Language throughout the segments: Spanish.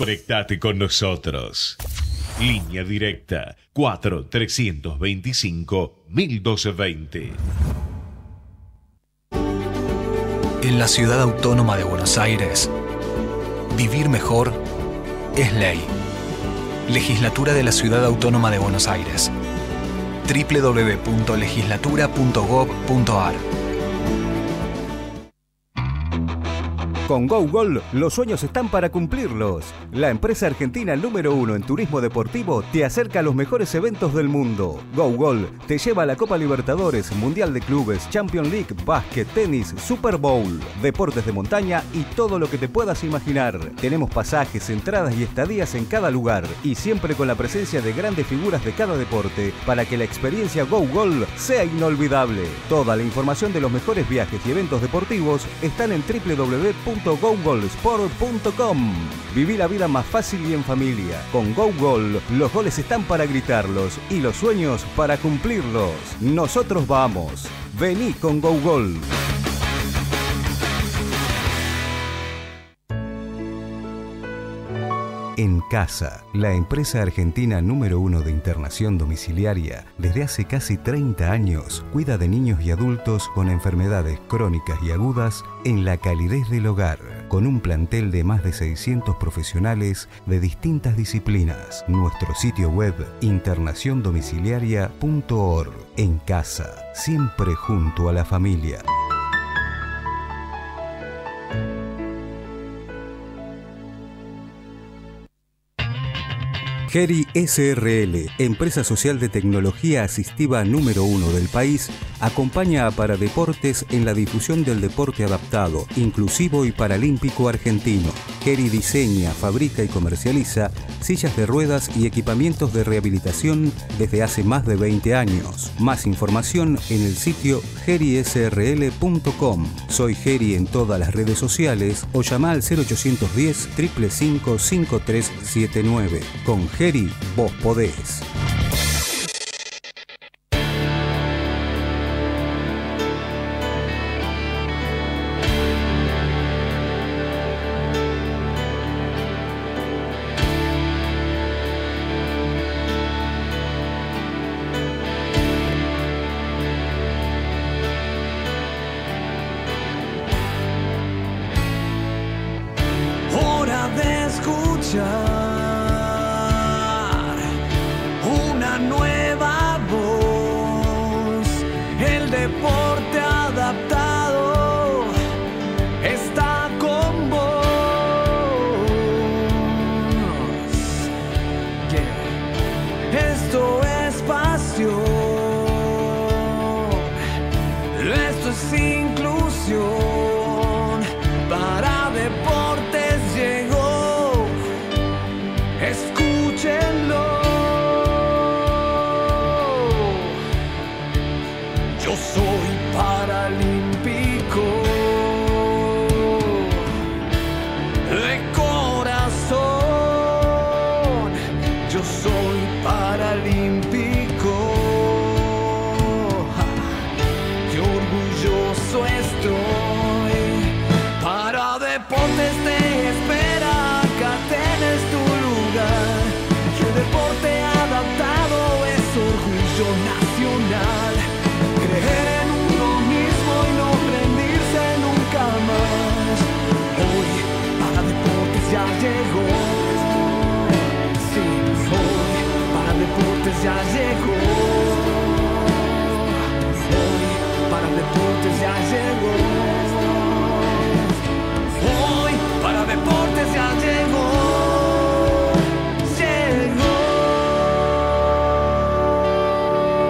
Conectate con nosotros. Línea directa 4 325 1220. En la ciudad autónoma de Buenos Aires, vivir mejor es ley. Legislatura de la Ciudad Autónoma de Buenos Aires. www.legislatura.gov.ar Con GoGol, los sueños están para cumplirlos. La empresa argentina número uno en turismo deportivo te acerca a los mejores eventos del mundo. GoGol te lleva a la Copa Libertadores, Mundial de Clubes, Champions League, básquet, tenis, Super Bowl, deportes de montaña y todo lo que te puedas imaginar. Tenemos pasajes, entradas y estadías en cada lugar y siempre con la presencia de grandes figuras de cada deporte para que la experiencia GoGol sea inolvidable. Toda la información de los mejores viajes y eventos deportivos están en www www.gogolsport.com. Viví la vida más fácil y en familia. Con GoGol, los goles están para gritarlos y los sueños para cumplirlos. Nosotros vamos. Vení con GoGol. En Casa, la empresa argentina número uno de internación domiciliaria, desde hace casi 30 años cuida de niños y adultos con enfermedades crónicas y agudas en la calidez del hogar, con un plantel de más de 600 profesionales de distintas disciplinas. Nuestro sitio web internaciondomiciliaria.org. En Casa, siempre junto a la familia. Geri SRL, empresa social de tecnología asistiva número uno del país, acompaña a Paradeportes en la difusión del deporte adaptado, inclusivo y paralímpico argentino. Geri diseña, fabrica y comercializa sillas de ruedas y equipamientos de rehabilitación desde hace más de 20 años. Más información en el sitio gerisrl.com. Soy Geri en todas las redes sociales o llama al 0810 555 5379. Con Geri, vos podés. Ya llegó. Hoy para deportes ya llegó. Llegó.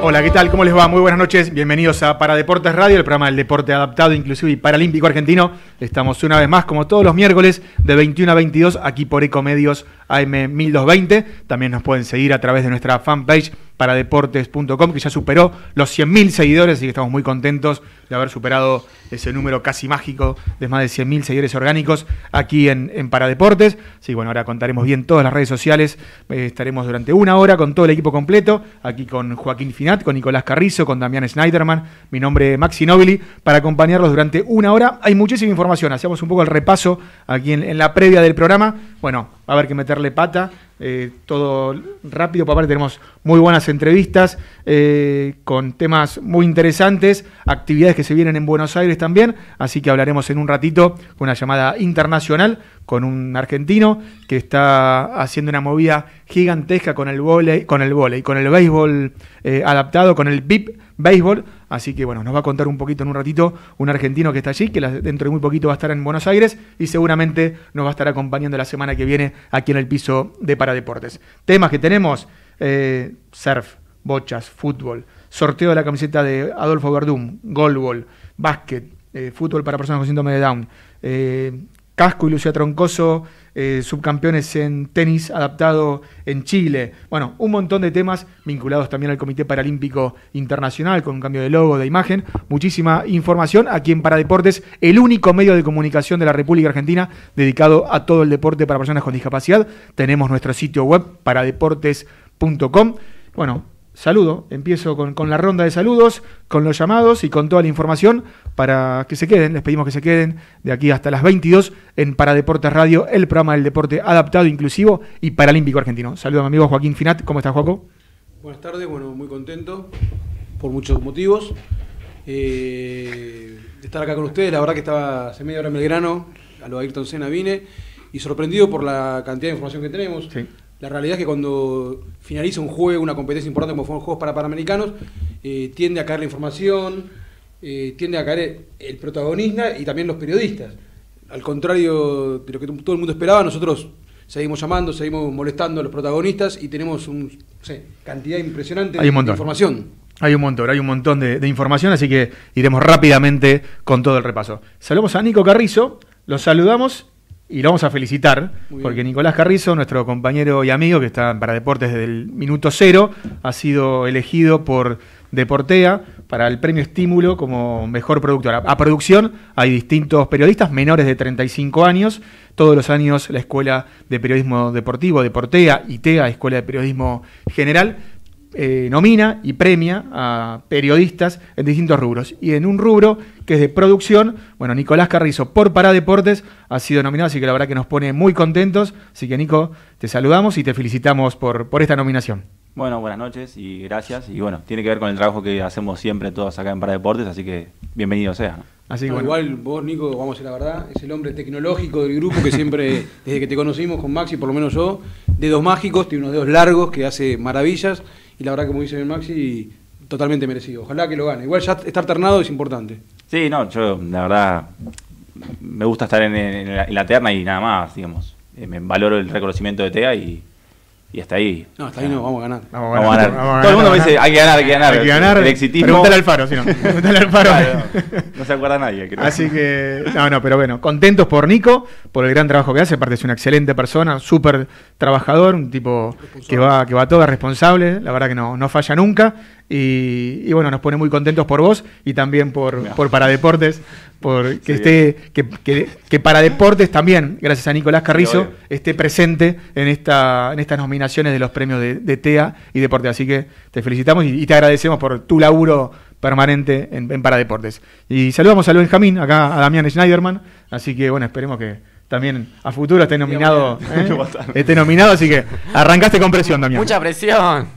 Hola, ¿qué tal? ¿Cómo les va? Muy buenas noches. Bienvenidos a Para Deportes Radio, el programa del deporte adaptado, inclusivo y paralímpico argentino. Estamos una vez más, como todos los miércoles, de 21 a 22, aquí por Ecomedios AM 1220. También nos pueden seguir a través de nuestra fanpage paradeportes.com, que ya superó los 100.000 seguidores, así que estamos muy contentos de haber superado ese número casi mágico de más de 100.000 seguidores orgánicos aquí en, en Paradeportes. Sí, bueno, ahora contaremos bien todas las redes sociales. Eh, estaremos durante una hora con todo el equipo completo, aquí con Joaquín Finat, con Nicolás Carrizo, con Damián Schneiderman, mi nombre Maxi Nobili, para acompañarlos durante una hora. Hay muchísima información, hacemos un poco el repaso aquí en la previa del programa. Bueno, a haber que meterle pata. Eh, todo rápido, aparte tenemos muy buenas entrevistas eh, con temas muy interesantes, actividades que se vienen en Buenos Aires también, así que hablaremos en un ratito con una llamada internacional con un argentino que está haciendo una movida gigantesca con el volei, con el volei, con el béisbol eh, adaptado, con el BIP béisbol. Así que bueno, nos va a contar un poquito en un ratito un argentino que está allí, que dentro de muy poquito va a estar en Buenos Aires y seguramente nos va a estar acompañando la semana que viene aquí en el piso de Paradeportes. Temas que tenemos, eh, surf, bochas, fútbol, sorteo de la camiseta de Adolfo Verdún, goalball, básquet, eh, fútbol para personas con síndrome de Down, eh, Casco y Lucía Troncoso, eh, subcampeones en tenis adaptado en Chile. Bueno, un montón de temas vinculados también al Comité Paralímpico Internacional con un cambio de logo, de imagen. Muchísima información aquí en Paradeportes, el único medio de comunicación de la República Argentina dedicado a todo el deporte para personas con discapacidad. Tenemos nuestro sitio web paradeportes.com. Bueno, saludo, empiezo con, con la ronda de saludos, con los llamados y con toda la información para que se queden, les pedimos que se queden de aquí hasta las 22 en Paradeportes Radio, el programa del deporte adaptado, inclusivo y paralímpico argentino. Saludo a mi amigo Joaquín Finat, ¿cómo estás Joaco? Buenas tardes, bueno, muy contento por muchos motivos eh, de estar acá con ustedes. La verdad que estaba hace media hora en Belgrano, a lo de Ayrton Senna vine y sorprendido por la cantidad de información que tenemos. Sí. La realidad es que cuando finaliza un juego, una competencia importante como fueron los Juegos para Panamericanos, eh, tiende a caer la información, eh, tiende a caer el protagonista y también los periodistas. Al contrario de lo que todo el mundo esperaba, nosotros seguimos llamando, seguimos molestando a los protagonistas y tenemos una cantidad impresionante Hay un montón. de información. Hay un montón, hay un montón de, de información, así que iremos rápidamente con todo el repaso. Saludamos a Nico Carrizo, lo saludamos y lo vamos a felicitar, porque Nicolás Carrizo, nuestro compañero y amigo que está para deportes desde el minuto cero, ha sido elegido por Deportea para el premio Estímulo como mejor productora. A producción hay distintos periodistas menores de 35 años. Todos los años la Escuela de Periodismo Deportivo, Deportea, ITEA, Escuela de Periodismo General, eh, nomina y premia a periodistas en distintos rubros. Y en un rubro que es de producción, bueno, Nicolás Carrizo por Paradeportes ha sido nominado, así que la verdad que nos pone muy contentos. Así que Nico, te saludamos y te felicitamos por, por esta nominación. Bueno, buenas noches y gracias. Y bueno, tiene que ver con el trabajo que hacemos siempre todos acá en Paradeportes, así que bienvenido sea. ¿no? Así que bueno, Igual vos, Nico, vamos a decir la verdad, es el hombre tecnológico del grupo que siempre, desde que te conocimos con Maxi, por lo menos yo, dedos mágicos, tiene unos dedos largos que hace maravillas y la verdad, como dice bien Maxi, totalmente merecido. Ojalá que lo gane. Igual ya estar ternado es importante. Sí, no, yo la verdad me gusta estar en, en la, en la terna y nada más, digamos. Eh, me valoro el reconocimiento de TEA y, y hasta ahí. No, hasta ahí no, vamos a ganar. vamos Vamos a ganar. vamos a Todo el mundo me dice, hay que ganar, hay que ganar. Hay que ganar. El exitismo. Pregúntale al faro, si no. Pregúntale al faro. Claro, no se acuerda nadie. creo. Así que, no, no, pero bueno, contentos por Nico, por el gran trabajo que hace. Aparte, es una excelente persona, súper trabajador, un tipo que va, que va todo responsable, la verdad que no, no falla nunca. Y, y bueno, nos pone muy contentos por vos y también por, por Paradeportes, por que Sí. esté, que, que, que Paradeportes también, gracias a Nicolás Carrizo, esté presente en esta, en estas nominaciones de los premios de, de TEA y Deporte. Así que te felicitamos y, y te agradecemos por tu laburo permanente en, en Paradeportes. Y saludamos a Luis Jamín, acá a Damián Schneiderman. Así que bueno, esperemos que también a futuro esté nominado. ¿eh? Esté nominado, así que arrancaste con presión, Damián. Mucha presión.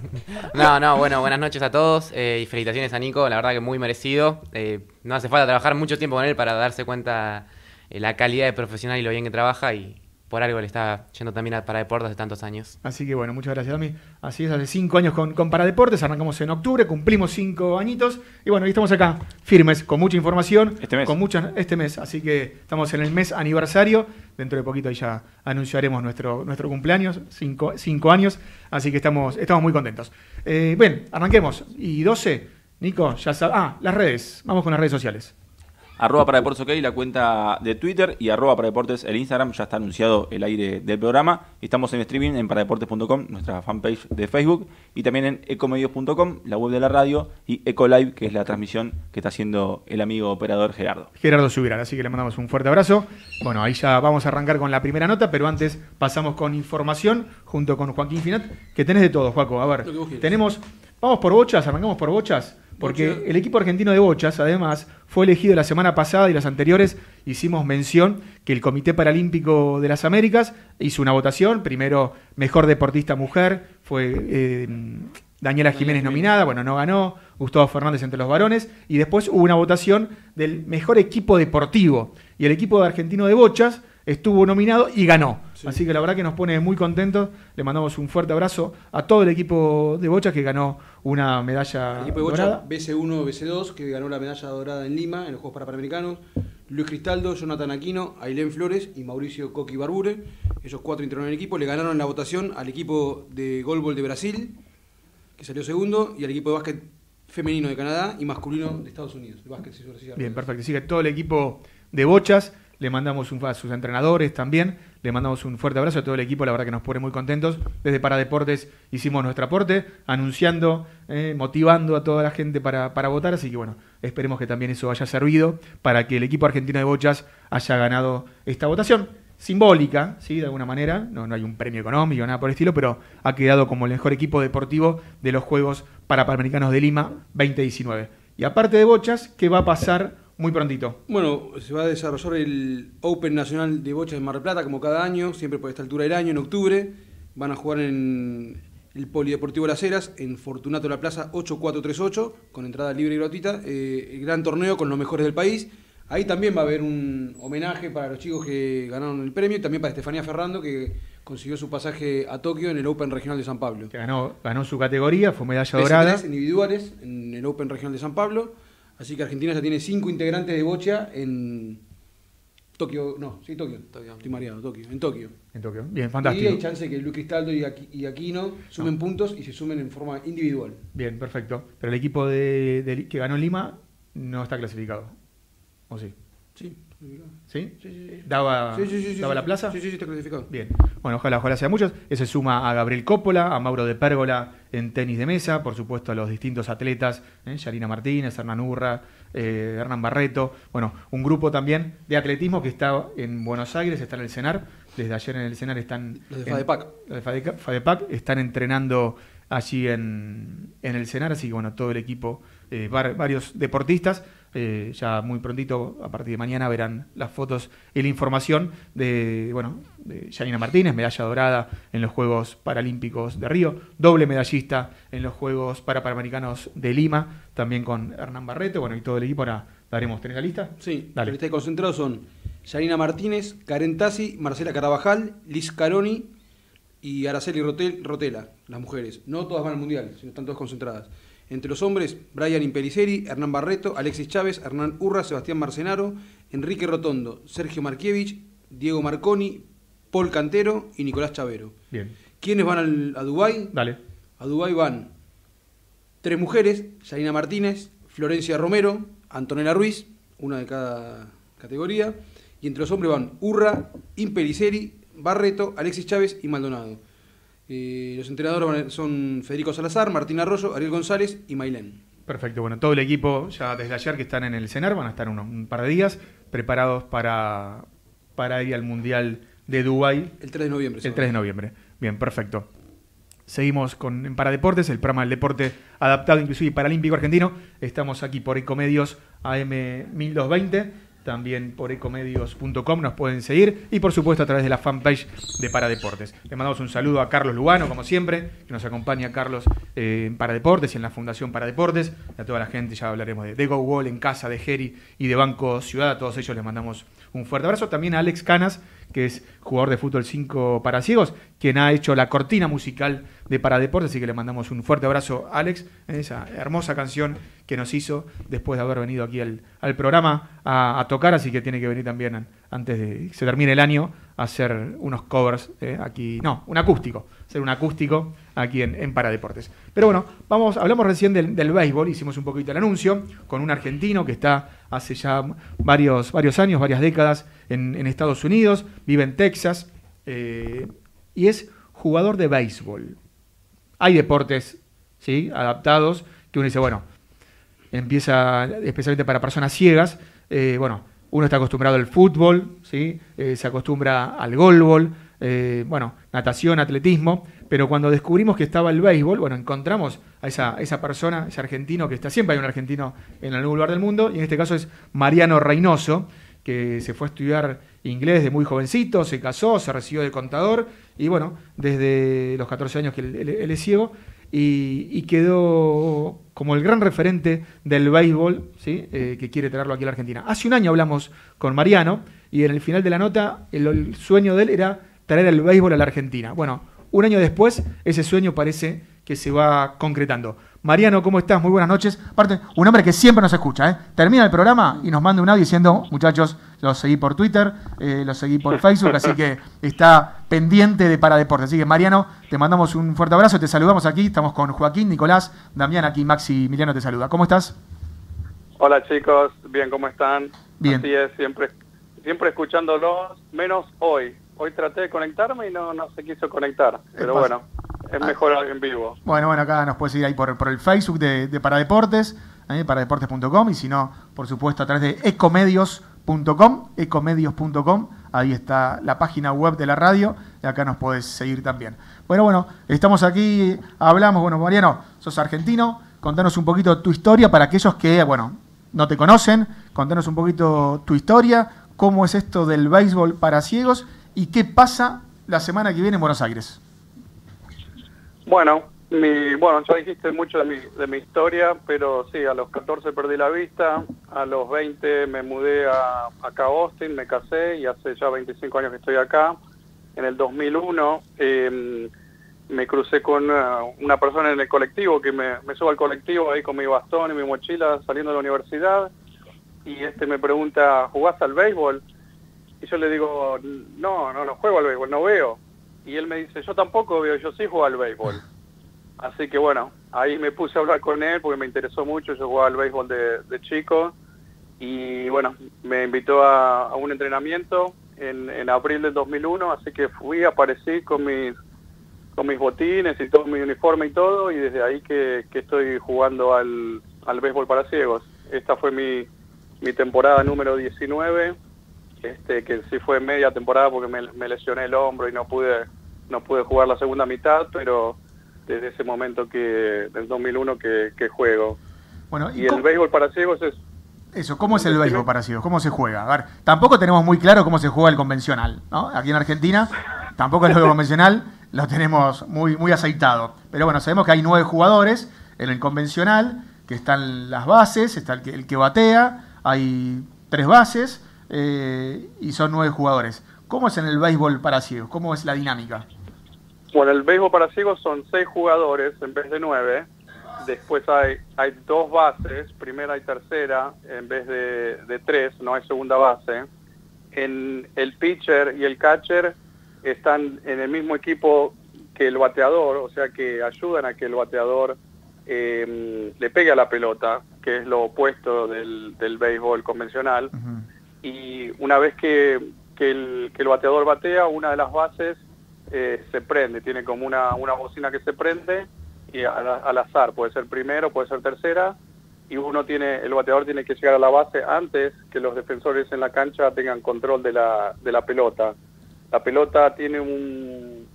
No, no, bueno, buenas noches a todos eh, y felicitaciones a Nico, la verdad que muy merecido. Eh, no hace falta trabajar mucho tiempo con él para darse cuenta eh, la calidad de profesional y lo bien que trabaja y por algo le está yendo también a para deportes de tantos años. Así que bueno, muchas gracias, Dami. Así es, hace cinco años con, con Paradeportes, arrancamos en octubre, cumplimos cinco añitos y bueno, y estamos acá, firmes, con mucha información. Este mes. Con mucha, este mes, así que estamos en el mes aniversario, dentro de poquito ahí ya anunciaremos nuestro, nuestro cumpleaños, cinco, cinco años, así que estamos, estamos muy contentos. Eh, bien, arranquemos. Y 12, Nico, ya sabes. Ah, las redes, vamos con las redes sociales. Arroba para deportes ok, la cuenta de Twitter y arroba para deportes el Instagram. Ya está anunciado el aire del programa. Estamos en streaming en paradeportes.com, nuestra fanpage de Facebook, y también en ecomedios.com, la web de la radio, y Ecolive, que es la transmisión que está haciendo el amigo operador Gerardo. Gerardo Subirán, así que le mandamos un fuerte abrazo. Bueno, ahí ya vamos a arrancar con la primera nota, pero antes pasamos con información junto con Joaquín Finat, que tenés de todo, Joaco. A ver, tenemos, vamos por bochas, arrancamos por bochas, porque Bocha. el equipo argentino de bochas, además, fue elegido la semana pasada y las anteriores hicimos mención que el Comité Paralímpico de las Américas hizo una votación, primero mejor deportista mujer, fue eh, Daniela Jiménez nominada, bueno, no ganó, Gustavo Fernández entre los varones, y después hubo una votación del mejor equipo deportivo, y el equipo de argentino de bochas estuvo nominado y ganó. Sí. Así que la verdad que nos pone muy contentos, le mandamos un fuerte abrazo a todo el equipo de bochas que ganó una medalla El equipo de bocha dorada. BC1, BC2, que ganó la medalla dorada en Lima en los Juegos Panamericanos. Luis Cristaldo, Jonathan Aquino, Ailén Flores y Mauricio Coqui Barbure. Ellos cuatro integraron el equipo. Le ganaron la votación al equipo de golbol de Brasil, que salió segundo, y al equipo de básquet femenino de Canadá y masculino de Estados Unidos. El básquet se hizo así, Bien, perfecto. Así que todo el equipo de bochas, le mandamos un, a sus entrenadores también, le mandamos un fuerte abrazo a todo el equipo, la verdad que nos pone muy contentos. Desde Paradeportes hicimos nuestro aporte, anunciando, eh, motivando a toda la gente para, para votar, así que bueno, esperemos que también eso haya servido para que el equipo argentino de bochas haya ganado esta votación. Simbólica, ¿sí? de alguna manera, no, no hay un premio económico, nada por el estilo, pero ha quedado como el mejor equipo deportivo de los Juegos Parapanamericanos de Lima 2019. Y aparte de bochas, ¿qué va a pasar muy prontito? Bueno, se va a desarrollar el Open Nacional de Bochas de Mar del Plata, como cada año, siempre por esta altura del año, en octubre. Van a jugar en el Polideportivo Las Heras, en Fortunato La Plaza 8438, con entrada libre y gratuita. eh, el gran torneo con los mejores del país. Ahí también va a haber un homenaje para los chicos que ganaron el premio y también para Estefanía Ferrando, que consiguió su pasaje a Tokio en el Open Regional de San Pablo. Que ganó, ganó su categoría, fue medalla BC3 dorada. individuales en el Open Regional de San Pablo. Así que Argentina ya tiene cinco integrantes de bocha en Tokio. No, sí, Tokio. Tokio. Estoy mareado, Tokio. En Tokio. En Tokio. Bien, Y hay fantástico. chance que Luis Cristaldo y, Aqui- y Aquino sumen puntos y se sumen en forma individual. Bien, perfecto. Pero el equipo de, de- que ganó Lima no está clasificado. ¿O sí? Sí. ¿Sí? Sí, sí, sí. ¿Daba, daba la plaza? Sí, sí, sí, está clasificado. Bien. Bueno, ojalá, ojalá sea muchos. Ese suma a Gabriel Coppola, a Mauro de Pérgola en tenis de mesa, por supuesto a los distintos atletas, ¿eh? Yarina Martínez, Hernán Urra, eh, Hernán Barreto. Bueno, un grupo también de atletismo que está en Buenos Aires, está en el CENAR. Desde ayer en el CENAR están... Los de en- FADEPAC. los de FADEPAC están entrenando allí en, en el CENAR, así que bueno, todo el equipo, eh, var- varios deportistas, eh, ya muy prontito, a partir de mañana, verán las fotos y la información de, bueno, de Martínez, medalla dorada en los Juegos Paralímpicos de Río, doble medallista en los Juegos Parapanamericanos de Lima, también con Hernán Barreto, bueno, y todo el equipo, ahora daremos, ¿tenés la lista? Sí, Dale. están concentrados son Yanina Martínez, Karen Tassi, Marcela Carabajal, Liz Caroni y Araceli Rotel- Rotela, las mujeres. No todas van al mundial, sino están todas concentradas. Entre los hombres, Brian Impeliceri, Hernán Barreto, Alexis Chávez, Hernán Urra, Sebastián Marcenaro, Enrique Rotondo, Sergio Markiewicz, Diego Marconi, Paul Cantero y Nicolás Chavero. Bien, ¿Quiénes van al- a Dubái? dale. A Dubái van tres mujeres, Yanina Martínez, Florencia Romero, Antonella Ruiz, una de cada categoría, y entre los hombres van Urra, Impeliceri, Barreto, Alexis Chávez y Maldonado. Eh, los entrenadores son Federico Salazar, Martín Arroyo, Ariel González y Mailén. Perfecto, bueno, todo el equipo ya desde ayer que están en el CENAR van a estar unos- un par de días preparados para, para ir al Mundial de Dubái El 3 de noviembre. el va. 3 de noviembre. Bien, perfecto. Seguimos con en Paradeportes, el programa del deporte adaptado inclusive y paralímpico argentino. Estamos aquí por Ecomedios AM 1220, también por ecomedios.com nos pueden seguir y por supuesto a través de la fanpage de Paradeportes. Le mandamos un saludo a Carlos Lugano, como siempre, que nos acompaña Carlos eh, en Paradeportes y en la Fundación Paradeportes. Y a toda la gente ya hablaremos de, de Go en casa, de Geri y de Banco Ciudad. A todos ellos les mandamos un fuerte abrazo. También a Alex Canas, que es jugador de fútbol 5 para ciegos, quien ha hecho la cortina musical de Paradeportes, así que le mandamos un fuerte abrazo a Alex, en esa hermosa canción que nos hizo después de haber venido aquí al, programa a, a tocar, así que tiene que venir también an- antes de que se termine el año hacer unos covers eh, aquí, no, un acústico, hacer un acústico aquí en, en Paradeportes. Pero bueno, vamos, hablamos recién del, del béisbol, hicimos un poquito el anuncio con un argentino que está hace ya varios, varios años, varias décadas en, en Estados Unidos, vive en Texas eh, y es jugador de béisbol. Hay deportes ¿sí? adaptados que uno dice, bueno, empieza especialmente para personas ciegas, eh, bueno, uno está acostumbrado al fútbol, ¿sí? Eh, se acostumbra al golbol, bueno, natación, atletismo, pero cuando descubrimos que estaba el béisbol, bueno, encontramos a esa, esa persona, ese argentino que está, siempre hay un argentino en algún lugar del mundo, y en este caso es Mariano Reynoso, que se fue a estudiar inglés de muy jovencito, se casó, se recibió de contador, y bueno, desde los 14 años que él, él- es ciego, y, y quedó como el gran referente del béisbol, ¿sí? Eh, que quiere traerlo aquí a la Argentina. Hace un año hablamos con Mariano y en el final de la nota el, el sueño de él era traer el béisbol a la Argentina. Bueno, un año después ese sueño parece que se va concretando. Mariano, ¿cómo estás? Muy buenas noches. Aparte, un hombre que siempre nos escucha, ¿eh? Termina el programa y nos manda un audio diciendo, muchachos, los seguí por Twitter, eh, los seguí por Facebook, así que está pendiente de Paradeportes. Así que, Mariano, te mandamos un fuerte abrazo, te saludamos aquí, estamos con Joaquín, Nicolás, Damián, aquí Maxi Emiliano te saluda. ¿Cómo estás? Hola chicos, bien, ¿cómo están? Bien. Así es, siempre, siempre escuchándolos, menos hoy. Hoy traté de conectarme y no, no se quiso conectar, pero pasa? bueno, es mejor en vivo. Bueno, bueno, acá nos puedes seguir ahí por, por el Facebook de, de Paradeportes, eh, paradeportes.com, y si no, por supuesto, a través de ecomedios.com, ecomedios.com, ahí está la página web de la radio, y acá nos puedes seguir también. Bueno, bueno, estamos aquí, hablamos, bueno, Mariano, sos argentino, contanos un poquito tu historia para aquellos que, bueno, no te conocen, contanos un poquito tu historia, cómo es esto del béisbol para ciegos y qué pasa la semana que viene en Buenos Aires. Bueno, mi, bueno, ya dijiste mucho de mi, de mi historia, pero sí, a los 14 perdí la vista, a los 20 me mudé a, acá a Austin, me casé y hace ya 25 años que estoy acá. En el 2001 eh, me crucé con una, una persona en el colectivo, que me, me subo al colectivo ahí con mi bastón y mi mochila saliendo de la universidad y este me pregunta, ¿jugás al béisbol? Y yo le digo, no, no, no juego al béisbol, no veo. Y él me dice, yo tampoco veo, yo sí juego al béisbol. Así que bueno, ahí me puse a hablar con él porque me interesó mucho, yo jugaba al béisbol de, de chico y bueno, me invitó a, a un entrenamiento en, en abril del 2001, así que fui, aparecí con mis con mis botines y todo mi uniforme y todo y desde ahí que, que estoy jugando al, al béisbol para ciegos. Esta fue mi, mi temporada número 19, este que sí fue media temporada porque me, me lesioné el hombro y no pude no pude jugar la segunda mitad, pero desde ese momento que del 2001 que, que juego. Bueno, Y el béisbol para ciegos es Eso, ¿cómo es el béisbol para ciegos? ¿Cómo se juega? A ver, tampoco tenemos muy claro cómo se juega el convencional, ¿no? Aquí en Argentina, tampoco el juego convencional lo tenemos muy, muy aceitado. Pero bueno, sabemos que hay nueve jugadores en el convencional, que están las bases, está el que, el que batea, hay tres bases eh, y son nueve jugadores. ¿Cómo es en el béisbol para ciegos? ¿Cómo es la dinámica? Bueno, el béisbol para ciegos son seis jugadores en vez de nueve. Después hay, hay dos bases, primera y tercera, en vez de, de tres, no hay segunda base. En el pitcher y el catcher están en el mismo equipo que el bateador, o sea que ayudan a que el bateador eh, le pegue a la pelota, que es lo opuesto del, del béisbol convencional. Y una vez que, que el, bateador batea, una de las bases eh, se prende, tiene como una, una bocina que se prende y al, azar, puede ser primero, puede ser tercera, y uno tiene, el bateador tiene que llegar a la base antes que los defensores en la cancha tengan control de la, de la pelota. La pelota tiene un,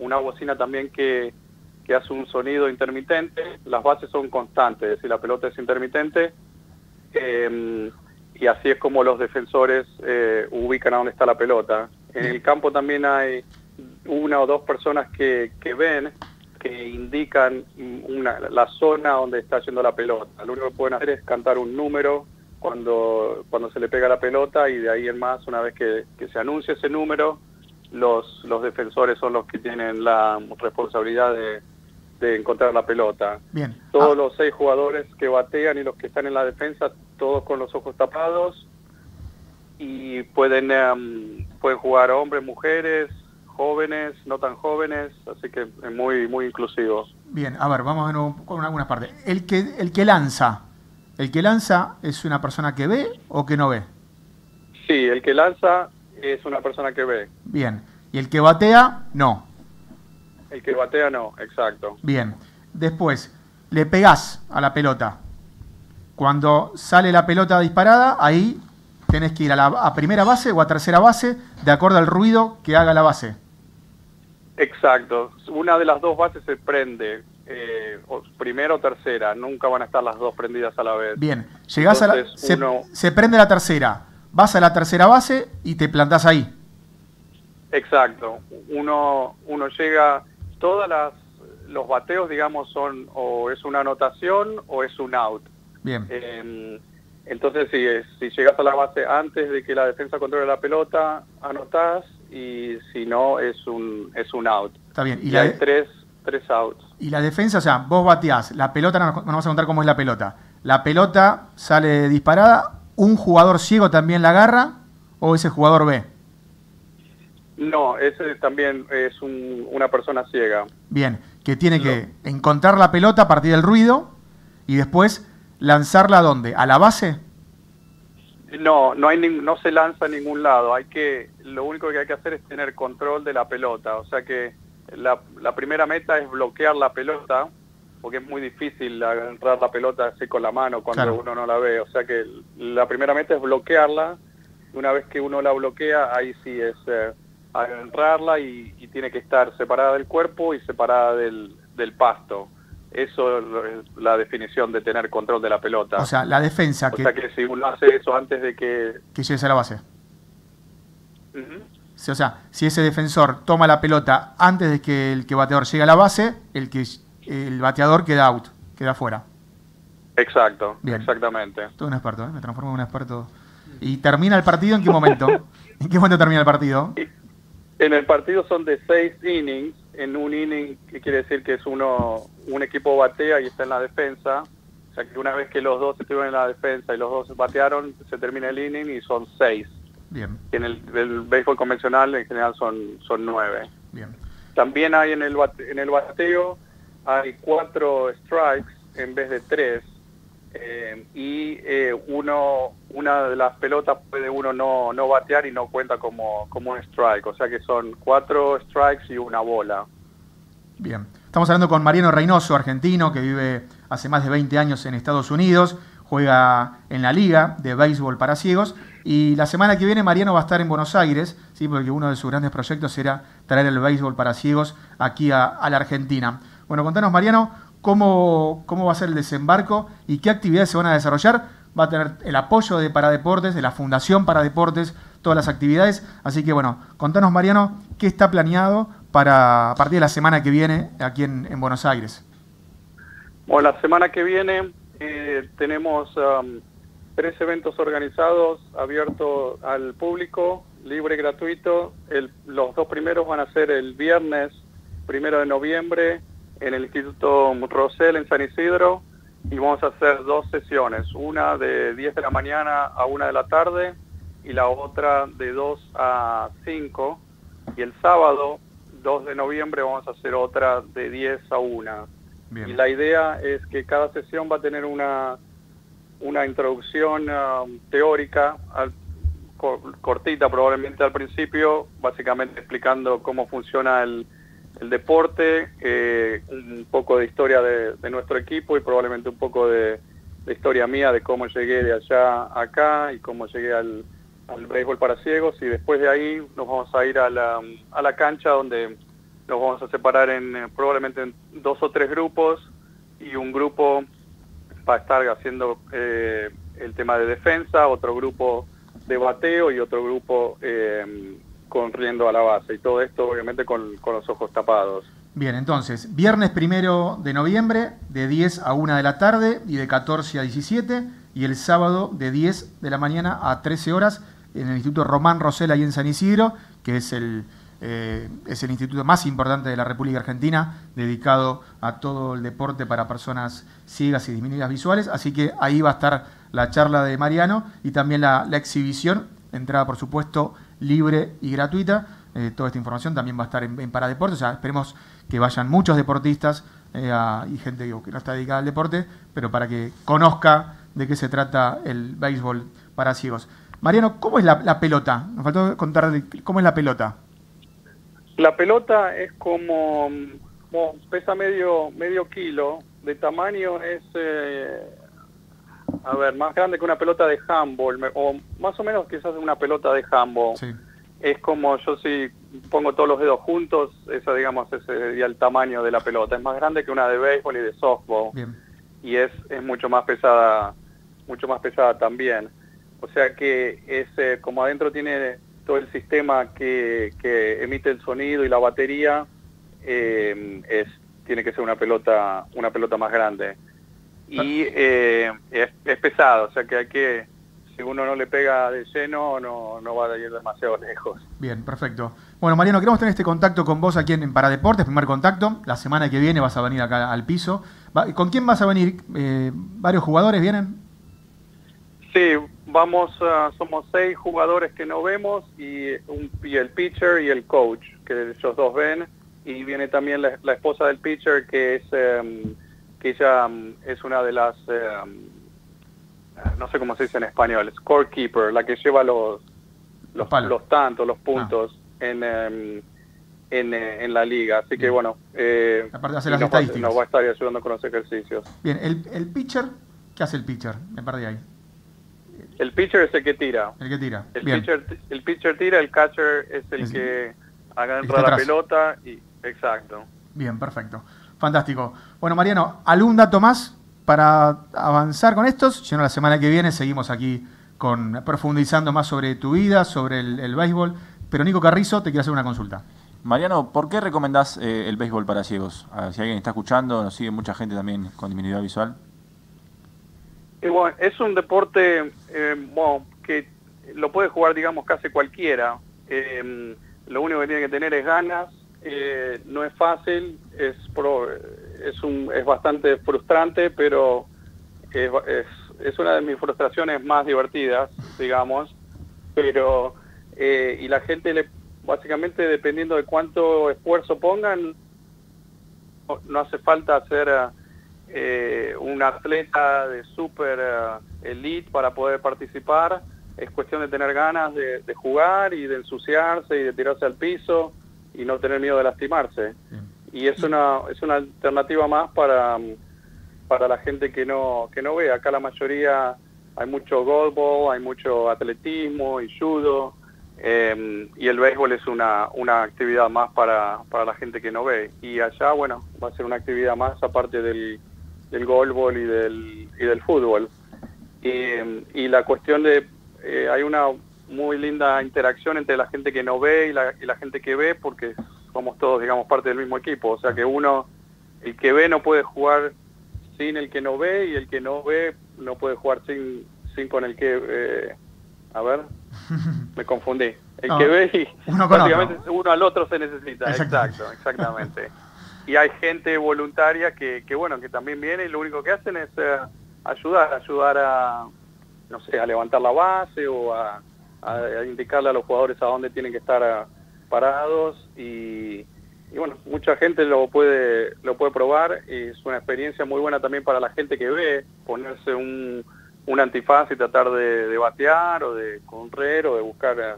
una bocina también que, que hace un sonido intermitente, las bases son constantes, si la pelota es intermitente, eh, y así es como los defensores eh, ubican a dónde está la pelota. En el campo también hay una o dos personas que, que ven, que indican una, la zona donde está yendo la pelota. Lo único que pueden hacer es cantar un número cuando, cuando se le pega la pelota y de ahí en más, una vez que, que se anuncia ese número, los, los defensores son los que tienen la responsabilidad de, de encontrar la pelota. Bien. Todos los seis jugadores que batean y los que están en la defensa, todos con los ojos tapados y pueden em, pueden jugar hombres, mujeres, jóvenes, no tan jóvenes, así que es muy, muy inclusivo. Bien, a ver, vamos de nuevo con algunas partes. El que, el que lanza, ¿el que lanza es una persona que ve o que no ve? Sí, el que lanza es una persona que ve. Bien. ¿Y el que batea? No. El que batea no, exacto. Bien. Después, le pegás a la pelota. Cuando sale la pelota disparada, ahí tenés que ir a, la, a primera base o a tercera base de acuerdo al ruido que haga la base. Exacto. Una de las dos bases se prende. Eh, o primera o tercera. Nunca van a estar las dos prendidas a la vez. Bien. Llegás a la, se prende la tercera. Vas a la tercera base y te plantás ahí. Exacto. Uno, uno llega, todas las, los bateos, digamos, son o es una anotación o es un out. Bien. Eh, entonces, si, si llegas a la base antes de que la defensa controle la pelota, anotás y si no, es un, es un out. Está bien. Y, Y la, hay tres, tres outs. y la defensa, o sea, vos bateás. La pelota, no, no vamos a contar cómo es la pelota. La pelota sale disparada. ¿Un jugador ciego también la agarra? ¿O ese jugador ve? No, ese también es un- una persona ciega. Bien, que tiene que encontrar la pelota a partir del ruido y después lanzarla a dónde? ¿A la base? No, no hay no se lanza a ningún lado. Hay que lo único que hay que hacer es tener control de la pelota. O sea que la, la primera meta es bloquear la pelota, porque es muy difícil agarrar la pelota así con la mano cuando Claro. uno no la ve. O sea que la primera meta es bloquearla. Una vez que uno la bloquea, ahí sí es eh, agarrarla y, y tiene que estar separada del cuerpo y separada del, del pasto. Eso es la definición de tener control de la pelota. O sea, la defensa O que, sea que si uno hace eso antes de que... que llegues a la base. Ujú. O sea, si ese defensor toma la pelota antes de que el que bateador llegue a la base, el que el bateador queda out, queda fuera. Exacto, Bien. exactamente. Todo un experto, ¿eh? me transformo en un experto. ¿Y termina el partido en qué momento? ¿En qué momento termina el partido? En el partido son de seis innings. En un inning, que quiere decir que es uno, un equipo batea y está en la defensa. O sea que una vez que los dos estuvieron en la defensa y los dos batearon, se termina el inning y son seis. Bien, Y en el, el béisbol convencional en general son, son nueve. bien. También hay en el, bate- en el bateo, hay cuatro strikes en vez de tres. Eh, y eh, uno, una de las pelotas puede uno no, no batear y no cuenta como, como un strike. O sea que son cuatro strikes y una bola. Bien. Estamos hablando con Mariano Reynoso, argentino, que vive hace más de 20 años en Estados Unidos, juega en la Liga de Béisbol para Ciegos, y la semana que viene Mariano va a estar en Buenos Aires, ¿sí? porque uno de sus grandes proyectos era traer el béisbol para ciegos aquí a, a la Argentina. Bueno, contanos, Mariano, cómo, cómo va a ser el desembarco y qué actividades se van a desarrollar. Va a tener el apoyo de Paradeportes, de la Fundación Paradeportes, todas las actividades. Así que, bueno, contanos, Mariano, qué está planeado para a partir de la semana que viene aquí en, en Buenos Aires. Bueno, la semana que viene eh, tenemos um, tres eventos organizados, abiertos al público, libre y gratuito. El- los dos primeros van a ser el viernes primero de noviembre en el Instituto Rosell en San Isidro y vamos a hacer dos sesiones, una de 10 de la mañana a 1 de la tarde y la otra de 2 a 5 y el sábado 2 de noviembre vamos a hacer otra de 10 a 1. Y la idea es que cada sesión va a tener una, una introducción um, teórica, al- cor- cortita probablemente al principio, básicamente explicando cómo funciona el, el deporte, eh, un poco de historia de, nuestro equipo y probablemente un poco de, de historia mía de cómo llegué de allá a acá y cómo llegué al, al béisbol para ciegos. Y después de ahí nos vamos a ir a la, a la cancha donde nos vamos a separar en eh, probablemente en dos o tres grupos y un grupo va a estar haciendo eh, el tema de defensa, otro grupo de bateo y otro grupo eh, corriendo a la base y todo esto obviamente con, con los ojos tapados. Bien, entonces, viernes primero de noviembre, de 10 a 1 de la tarde y de 14 a 17, y el sábado de 10 de la mañana a 13 horas en el Instituto Román Rosell, ahí en San Isidro, que es el, eh, es el instituto más importante de la República Argentina, dedicado a todo el deporte para personas ciegas y disminuidas visuales. Así que ahí va a estar la charla de Mariano y también la, la exhibición, entrada por supuesto libre y gratuita. Eh, toda esta información también va a estar en, en Paradeportes, o sea, esperemos que vayan muchos deportistas eh, y gente que no está dedicada al deporte, pero para que conozca de qué se trata el béisbol para ciegos. Mariano, ¿cómo es la, pelota? Nos faltó contar cómo es la pelota. La pelota es como, como pesa medio medio kilo, de tamaño es, eh, a ver, más grande que una pelota de handball, o más o menos quizás una pelota de handball. Sí. Es como yo si pongo todos los dedos juntos, eso digamos ese sería el tamaño de la pelota. Es más grande que una de béisbol y de softball Bien. y es, es mucho más pesada, mucho más pesada también. O sea que es eh, como adentro tiene todo el sistema que, que emite el sonido y la batería, eh, es tiene que ser una pelota una pelota más grande y eh, es, es pesado, o sea que hay que si uno no le pega de lleno no no va a ir demasiado lejos. Bien, perfecto. Bueno, Mariano, queremos tener este contacto con vos aquí en, Paradeportes, primer contacto. La semana que viene vas a venir acá al piso. ¿Con quién vas a venir? Eh, ¿Varios jugadores vienen? Sí, vamos, ah, somos seis jugadores que no vemos y, un, y el pitcher y el coach, que ellos dos ven, y viene también la, la esposa del pitcher, que es em, que ella em, es una de las, em, no sé cómo se dice en español, scorekeeper, la que lleva los los, tantos, los puntos en, em, en, eh, en la liga. Así que bueno, eh, Aparte y las nos, va, nos va a estar ayudando con los ejercicios. Bien, el, el pitcher, ¿qué hace el pitcher? Me perdí ahí. El pitcher es el que tira. El que tira. El Bien. pitcher, el pitcher tira, el catcher es el Es- que agarra la pelota y exacto. Bien, perfecto. Fantástico. Bueno, Mariano, ¿algún dato más para avanzar con estos? Si no, la semana que viene seguimos aquí con profundizando más sobre tu vida, sobre el, el béisbol. Pero Nico Carrizo te quiere hacer una consulta. Mariano, ¿por qué recomendás eh, el béisbol para ciegos? Ah, si alguien está escuchando, nos sigue mucha gente también con disminuidad visual. Y bueno, es un deporte eh, bueno, que lo puede jugar, digamos, casi cualquiera. Eh, lo único que tiene que tener es ganas. Eh, no es fácil, es, pro- es, un, es bastante frustrante, pero es, es, es una de mis frustraciones más divertidas, digamos. Pero, eh, y la gente, le, básicamente, dependiendo de cuánto esfuerzo pongan, no, hace falta ser eh, un atleta de super eh, elite para poder participar. Es cuestión de tener ganas de jugar y de ensuciarse y de tirarse al piso y no tener miedo de lastimarse. Y es una es una alternativa más para para la gente que no que no ve. Acá la mayoría hay mucho golball, hay mucho atletismo y judo. eh, y el béisbol es una, una actividad más para, para la gente que no ve. Y allá, bueno, va a ser una actividad más aparte del, del golball y del, y del fútbol. Y, y la cuestión de, eh, hay una muy linda interacción entre la gente que no ve y la, y la gente que ve porque somos todos, digamos, parte del mismo equipo. O sea que uno, el que ve no puede jugar sin el que no ve y el que no ve no puede jugar sin, sin con el que... eh, a ver, me confundí. El No, que ve y uno otro. uno al otro se necesita. Exacto. Exacto, exactamente. y hay gente voluntaria que, que, bueno, que también viene y lo único que hacen es eh, ayudar, ayudar a, no sé, a levantar la base o a, a- indicarle a los jugadores a dónde tienen que estar ah, parados y, y bueno, mucha gente lo puede lo puede probar y es una experiencia muy buena también para la gente que ve, ponerse un, un antifaz y tratar de, batear o de correr o de buscar eh,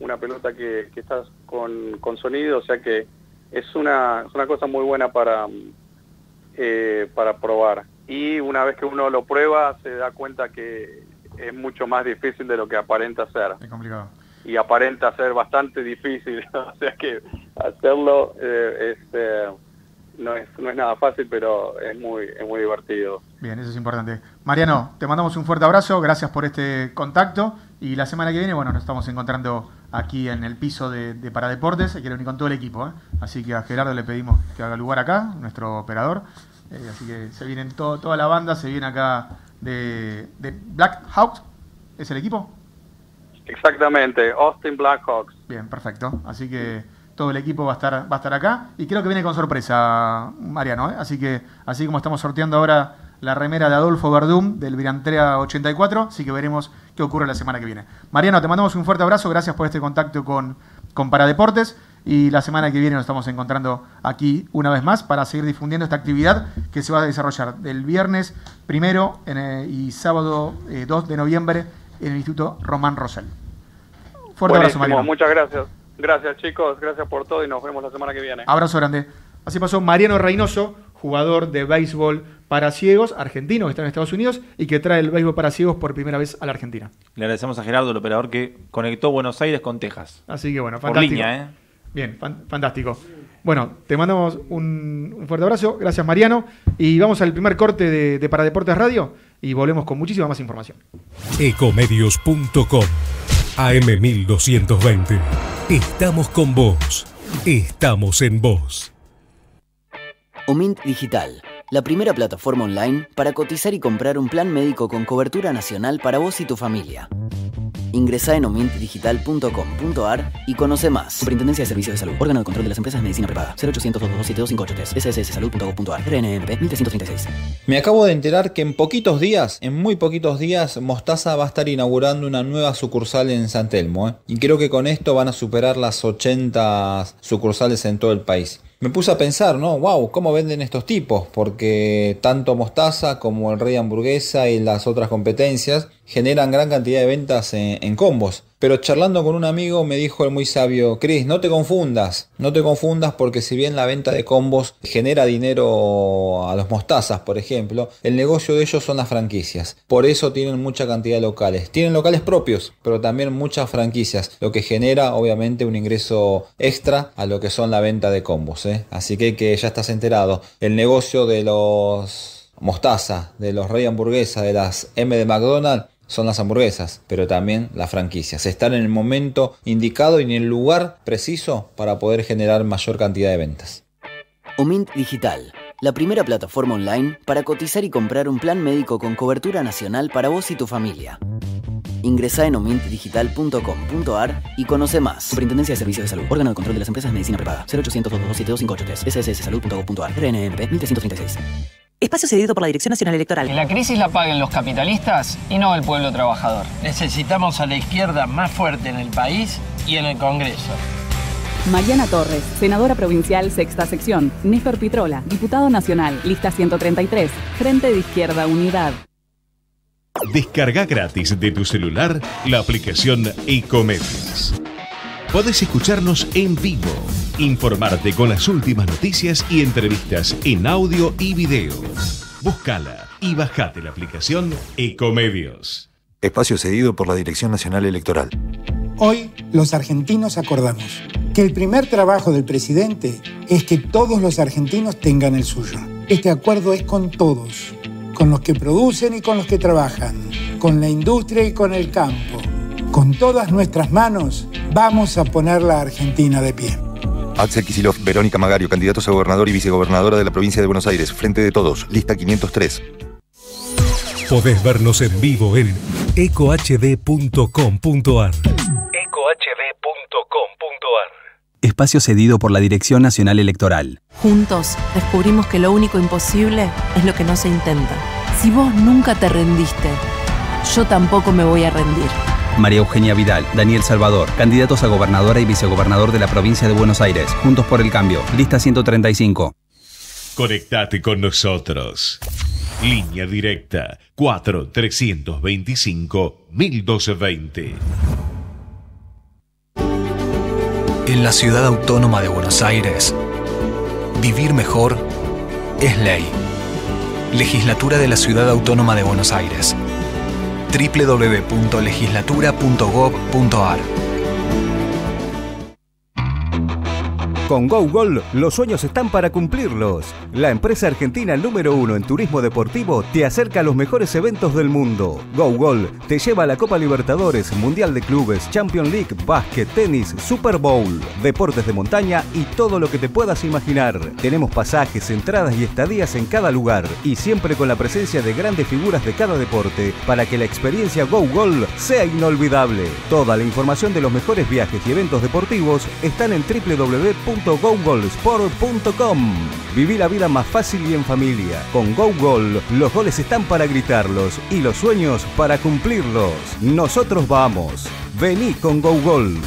una pelota que, que está con, con sonido, o sea que es una, es una cosa muy buena para, eh, para probar. Y una vez que uno lo prueba se da cuenta que es mucho más difícil de lo que aparenta ser Es complicado. y aparenta ser bastante difícil, o sea que hacerlo eh, es, eh, no, es, no es nada fácil, pero es muy, es muy divertido. Bien, eso es importante. Mariano, te mandamos un fuerte abrazo, gracias por este contacto y la semana que viene, bueno, nos estamos encontrando aquí en el piso de, de Paradeportes, hay que reunir con todo el equipo, ¿eh? así que a Gerardo le pedimos que haga lugar acá, nuestro operador, Eh, así que se vienen todo, toda la banda, se viene acá de, de Black Hawk, ¿es el equipo? Exactamente, Austin Blackhawks. Bien, perfecto, así que todo el equipo va a estar, va a estar acá y creo que viene con sorpresa, Mariano, ¿eh? así que así como estamos sorteando ahora la remera de Adolfo Verdum del Virantrea 84, así que veremos qué ocurre la semana que viene. Mariano, te mandamos un fuerte abrazo, gracias por este contacto con, con Paradeportes y la semana que viene nos estamos encontrando aquí una vez más para seguir difundiendo esta actividad que se va a desarrollar del viernes primero en, eh, y sábado eh, 2 de noviembre en el Instituto Román Rosell. Fuerte abrazo, Mariano. muchas gracias. Gracias chicos, gracias por todo y nos vemos la semana que viene. Abrazo grande. Así pasó Mariano Reynoso, jugador de béisbol para ciegos, argentino que está en Estados Unidos y que trae el béisbol para ciegos por primera vez a la Argentina. Le agradecemos a Gerardo, el operador, que conectó Buenos Aires con Texas. Así que bueno, Por fantástico. línea, ¿eh? Bien, fan- fantástico. Bueno, te mandamos un, un fuerte abrazo. Gracias, Mariano. Y vamos al primer corte de, de Paradeportes Radio y volvemos con muchísima más información. Ecomedios.com AM1220. Estamos con vos. Estamos en vos. Omint Digital, la primera plataforma online para cotizar y comprar un plan médico con cobertura nacional para vos y tu familia. Ingresá en omintdigital.com.ar y conoce más. Superintendencia de Servicios de Salud. Órgano de control de las empresas de medicina privada. 0800 227 sssalud.gov.ar. RNMP 1336. Me acabo de enterar que en poquitos días, en muy poquitos días, Mostaza va a estar inaugurando una nueva sucursal en San Telmo. ¿eh? Y creo que con esto van a superar las 80 sucursales en todo el país. Me puse a pensar, ¿no? Wow, ¿cómo venden estos tipos? Porque tanto Mostaza como el Rey Hamburguesa y las otras competencias generan gran cantidad de ventas en, combos. Pero charlando con un amigo me dijo el muy sabio, Chris, no te confundas, no te confundas porque si bien la venta de combos genera dinero a los mostazas, por ejemplo, el negocio de ellos son las franquicias. Por eso tienen mucha cantidad de locales. Tienen locales propios, pero también muchas franquicias, lo que genera obviamente un ingreso extra a lo que son la venta de combos. ¿eh? Así que, que ya estás enterado. El negocio de los mostaza, de los Rey Hamburguesa, de las M de McDonald's, son las hamburguesas, pero también las franquicias. Están en el momento indicado y en el lugar preciso para poder generar mayor cantidad de ventas. Omint Digital, la primera plataforma online para cotizar y comprar un plan médico con cobertura nacional para vos y tu familia. Ingresá en omintdigital.com.ar y conoce más. Superintendencia de Servicios de Salud. Órgano de control de las empresas de medicina privada. 0800 227 sssalud.gov.ar. RNMP 1336. Espacio cedido por la Dirección Nacional Electoral. Que la crisis la paguen los capitalistas y no el pueblo trabajador. Necesitamos a la izquierda más fuerte en el país y en el Congreso. Mariana Torres, senadora provincial, sexta sección. Néstor Pitrola, diputado nacional, lista 133, Frente de Izquierda Unidad. Descarga gratis de tu celular la aplicación Ecomedios. Podés escucharnos en vivo, informarte con las últimas noticias y entrevistas en audio y video. Búscala y bajate la aplicación Ecomedios. Espacio cedido por la Dirección Nacional Electoral. Hoy los argentinos acordamos que el primer trabajo del presidente es que todos los argentinos tengan el suyo. Este acuerdo es con todos, con los que producen y con los que trabajan, con la industria y con el campo. Con todas nuestras manos vamos a poner la Argentina de pie. Axel Kisilov, Verónica Magario, candidatos a gobernador y vicegobernadora de la provincia de Buenos Aires. Frente de todos, lista 503. Podés vernos en vivo en ecohd.com.ar. Espacio cedido por la Dirección Nacional Electoral. Juntos descubrimos que lo único imposible es lo que no se intenta. Si vos nunca te rendiste, yo tampoco me voy a rendir. María Eugenia Vidal, Daniel Salvador, candidatos a gobernadora y vicegobernador de la provincia de Buenos Aires. Juntos por el cambio. Lista 135. Conectate con nosotros. Línea directa 4 325 1220. En la ciudad autónoma de Buenos Aires, vivir mejor es ley. Legislatura de la Ciudad Autónoma de Buenos Aires. www.legislatura.gov.ar Con GoGol los sueños están para cumplirlos. La empresa argentina número uno en turismo deportivo te acerca a los mejores eventos del mundo. GoGol te lleva a la Copa Libertadores, Mundial de Clubes, Champions League, básquet, tenis, Super Bowl, deportes de montaña y todo lo que te puedas imaginar. Tenemos pasajes, entradas y estadías en cada lugar y siempre con la presencia de grandes figuras de cada deporte para que la experiencia GoGol sea inolvidable. Toda la información de los mejores viajes y eventos deportivos están en www www.gogolsport.com. Viví la vida más fácil y en familia. Con GoGol, los goles están para gritarlos y los sueños para cumplirlos. Nosotros vamos. Vení con GoGol.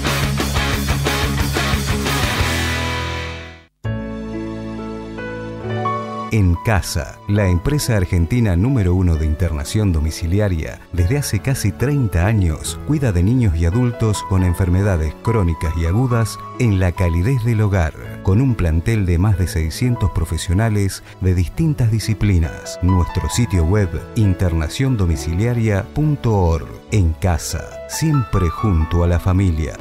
En Casa, la empresa argentina número uno de internación domiciliaria, desde hace casi 30 años cuida de niños y adultos con enfermedades crónicas y agudas en la calidez del hogar, con un plantel de más de 600 profesionales de distintas disciplinas. Nuestro sitio web internaciondomiciliaria.org. En Casa, siempre junto a la familia.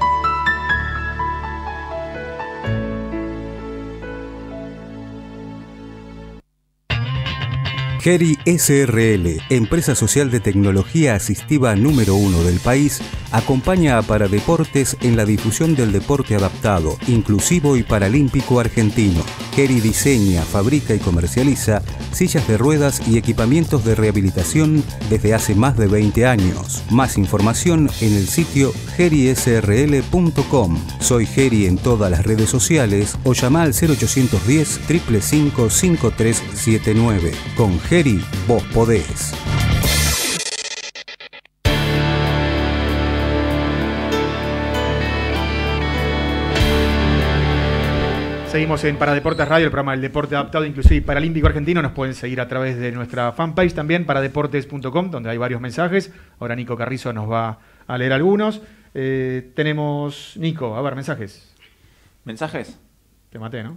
Geri SRL, empresa social de tecnología asistiva número uno del país, acompaña a Paradeportes en la difusión del deporte adaptado, inclusivo y paralímpico argentino. Geri diseña, fabrica y comercializa sillas de ruedas y equipamientos de rehabilitación desde hace más de 20 años. Más información en el sitio gerisrl.com. Soy Geri en todas las redes sociales o llama al 0810 555 5379. Con Geri, vos podés. Seguimos en Paradeportes Radio, el programa del deporte adaptado, inclusive paralímpico argentino. Nos pueden seguir a través de nuestra fanpage también, paradeportes.com, donde hay varios mensajes. Ahora Nico Carrizo nos va a leer algunos. Eh, tenemos, Nico, a ver, mensajes. ¿Mensajes? Te maté, ¿no?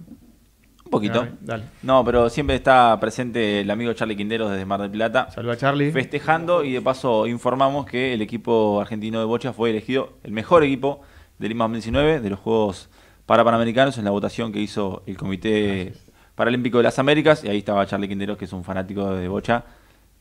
Un poquito. Dale, dale. No, pero siempre está presente el amigo Charlie Quintero desde Mar del Plata. Saluda Charlie. Festejando y de paso informamos que el equipo argentino de bocha fue elegido el mejor equipo del Lima 2019 de los Juegos para Panamericanos en la votación que hizo el Comité Paralímpico de las Américas. Y ahí estaba Charlie Quintero, que es un fanático de bocha,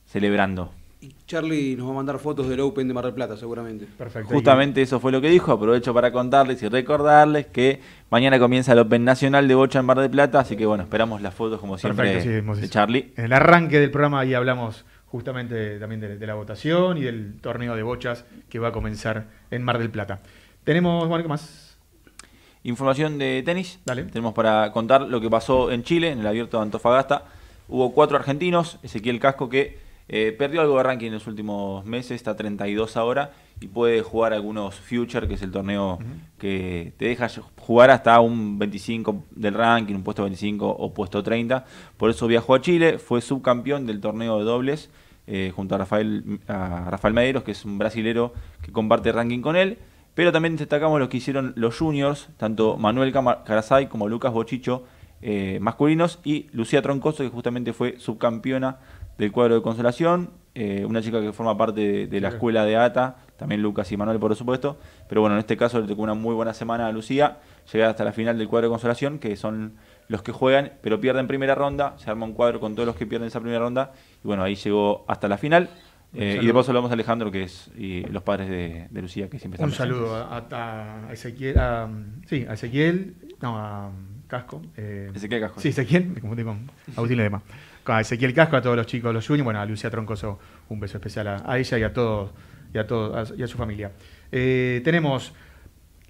celebrando. Y Charlie nos va a mandar fotos del Open de Mar del Plata, seguramente. Perfecto. Justamente eso fue lo que dijo. Aprovecho para contarles y recordarles que mañana comienza el Open Nacional de Bocha en Mar del Plata. Así que bueno, esperamos las fotos como siempre Perfecto, sí, hemos de. Charlie. En el arranque del programa ahí hablamos justamente también de, de la votación y del torneo de bochas que va a comenzar en Mar del Plata. Tenemos, bueno, ¿qué más? Información de tenis. Dale. Tenemos para contar lo que pasó en Chile, en el abierto de Antofagasta. Hubo cuatro argentinos. Ezequiel Casco que eh, perdió algo de ranking en los últimos meses, está 32 ahora y puede jugar algunos Future, que es el torneo que te deja jugar hasta un 25 del ranking, un puesto 25 o puesto 30. Por eso viajó a Chile, fue subcampeón del torneo de dobles eh, junto a Rafael, a Rafael Medeiros, que es un brasilero que comparte ranking con él. Pero también destacamos lo que hicieron los juniors, tanto Manuel Carasay como Lucas Bochicho, eh, masculinos, y Lucía Troncoso, que justamente fue subcampeona del cuadro de consolación, eh, una chica que forma parte de, de la escuela de ATA, también Lucas y Manuel por supuesto, pero bueno, en este caso le tocó una muy buena semana a Lucía, llegar hasta la final del cuadro de consolación, que son los que juegan, pero pierden primera ronda, se arma un cuadro con todos los que pierden esa primera ronda, y bueno, ahí llegó hasta la final. Eh, y de paso hablamos a Alejandro, que es y los padres de, de Lucía, que siempre están Un saludo a, Ezequiel, a, sí, a Ezequiel, no, a Casco. eh, Ezequiel Casco. Sí, Ezequiel, me confundí con Agustín Ledema. A Ezequiel Casco, a todos los chicos, los juniors, bueno, a Lucía Troncoso, un beso especial a, ella y a todos y a, todos, y a su familia. Eh, tenemos,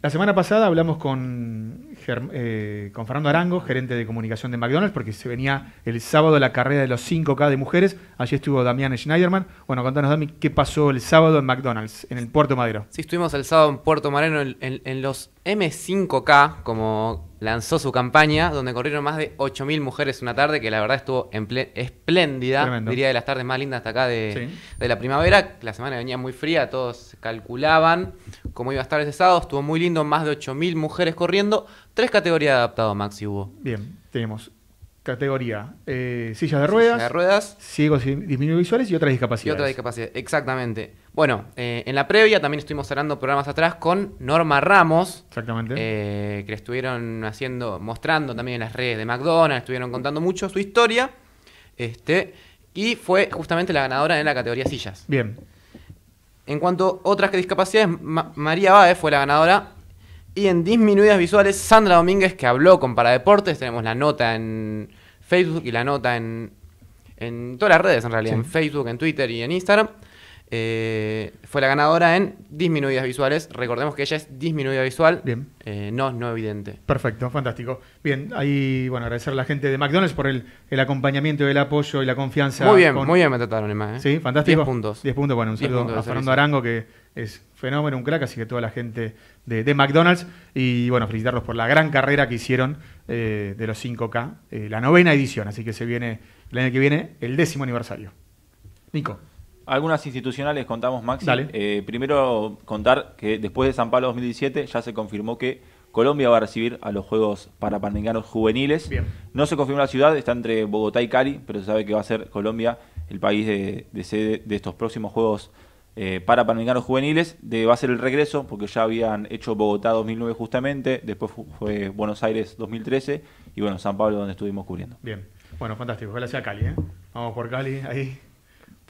la semana pasada hablamos con, eh, con Fernando Arango, gerente de comunicación de McDonald's, porque se venía el sábado la carrera de los 5K de mujeres. Allí estuvo Damián Schneiderman. Bueno, contanos, Dami, qué pasó el sábado en McDonald's, en el Puerto Madero. Sí, estuvimos el sábado en Puerto en- en los M5K, como lanzó su campaña, donde corrieron más de 8.000 mujeres una tarde, que la verdad estuvo espléndida, Tremendo. diría de las tardes más lindas hasta acá de, Sí. de la primavera. La semana venía muy fría, todos calculaban cómo iba a estar ese sábado, estuvo muy lindo, más de 8.000 mujeres corriendo, tres categorías de adaptado Maxi hubo. Bien, tenemos categoría eh, sillas de ruedas, de ruedas. ciegos y disminuidos visuales y otras Y discapacidades. otra discapacidad, exactamente. Bueno, eh, en la previa también estuvimos hablando programas atrás con Norma Ramos, Exactamente. eh, que le estuvieron haciendo, mostrando también en las redes de McDonald's, estuvieron contando mucho su historia, este, y fue justamente la ganadora en la categoría sillas. Bien. En cuanto a otras discapacidades, Ma- María Baez fue la ganadora. Y en disminuidas visuales, Sandra Domínguez, que habló con Paradeportes, tenemos la nota en Facebook y la nota en, en todas las redes en realidad, Sí. en Facebook, en Twitter y en Instagram. Eh, fue la ganadora en disminuidas visuales. Recordemos que ella es disminuida visual, Bien. eh, no, no evidente. Perfecto, fantástico. Bien, ahí, bueno, agradecer a la gente de McDonald's por el, el acompañamiento, el apoyo y la confianza. Muy bien, con- muy bien me trataron, Emma. ¿eh? Sí, fantástico. 10 puntos. 10 puntos, bueno, un 10 saludo a Fernando. Arango, que es fenómeno, un crack, así que toda la gente de, de McDonald's. Y bueno, felicitarlos por la gran carrera que hicieron eh, de los 5K, eh, la novena edición, así que se viene el año que viene el décimo aniversario. Nico. Algunas institucionales contamos, Maxi. Dale. Eh, primero contar que después de San Pablo 2017 ya se confirmó que Colombia va a recibir a los Juegos Parapanamericanos Juveniles. Bien. No se confirmó la ciudad, está entre Bogotá y Cali, pero se sabe que va a ser Colombia el país de, de sede de estos próximos Juegos eh, Parapanamericanos Juveniles. De, va a ser el regreso, porque ya habían hecho Bogotá 2009 justamente, después fu- fue Buenos Aires 2013 y bueno, San Pablo donde estuvimos cubriendo. Bien, bueno, fantástico. Ojalá sea Cali, ¿eh? Vamos por Cali, ahí.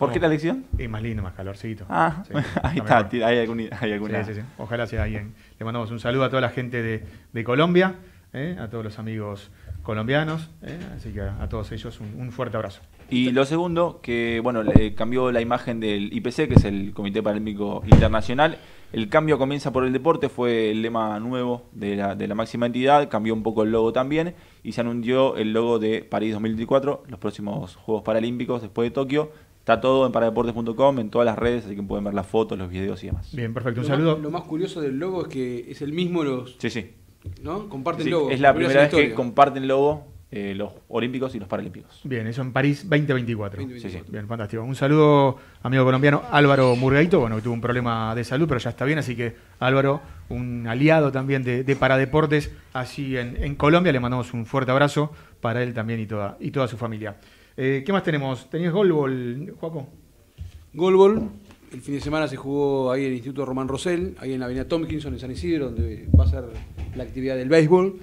¿Por qué la elección? Y más lindo, más calorcito. Ah, Sí, ahí está hay, algún- hay alguna... Sí, sí, sí. Ojalá sea alguien. Le mandamos un saludo a toda la gente de, de Colombia, ¿eh? a todos los amigos colombianos, ¿eh? así que a, a todos ellos un, un fuerte abrazo. Y lo segundo, que bueno, le cambió la imagen del IPC, que es el Comité Paralímpico Internacional. El cambio comienza por el deporte, fue el lema nuevo de la, de la máxima entidad, cambió un poco el logo también y se anunció el logo de París 2024, los próximos Juegos Paralímpicos después de Tokio. Está todo en paradeportes.com, en todas las redes, así que pueden ver las fotos, los videos y demás. Bien, perfecto. Un Lo saludo. Más, lo más curioso del logo es que es el mismo los. Sí, sí. ¿No? Comparten Sí, logo. es la Primera vez historia. que comparten logo eh, los Olímpicos y los Paralímpicos. Bien, eso en París 2024. 2024. Bien, fantástico. Un saludo, amigo colombiano Álvaro Murgaito, bueno, que tuvo un problema de salud, pero ya está bien, así que Álvaro, un aliado también de, de Paradeportes allí en, en Colombia, le mandamos un fuerte abrazo para él también y toda, y toda su familia. Eh, ¿Qué más tenemos? ¿Tenías golbol, Juaco? Golbol. El fin de semana se jugó ahí en el Instituto Román Rosell, ahí en la avenida Tompkinson, en San Isidro, donde va a ser la actividad del béisbol.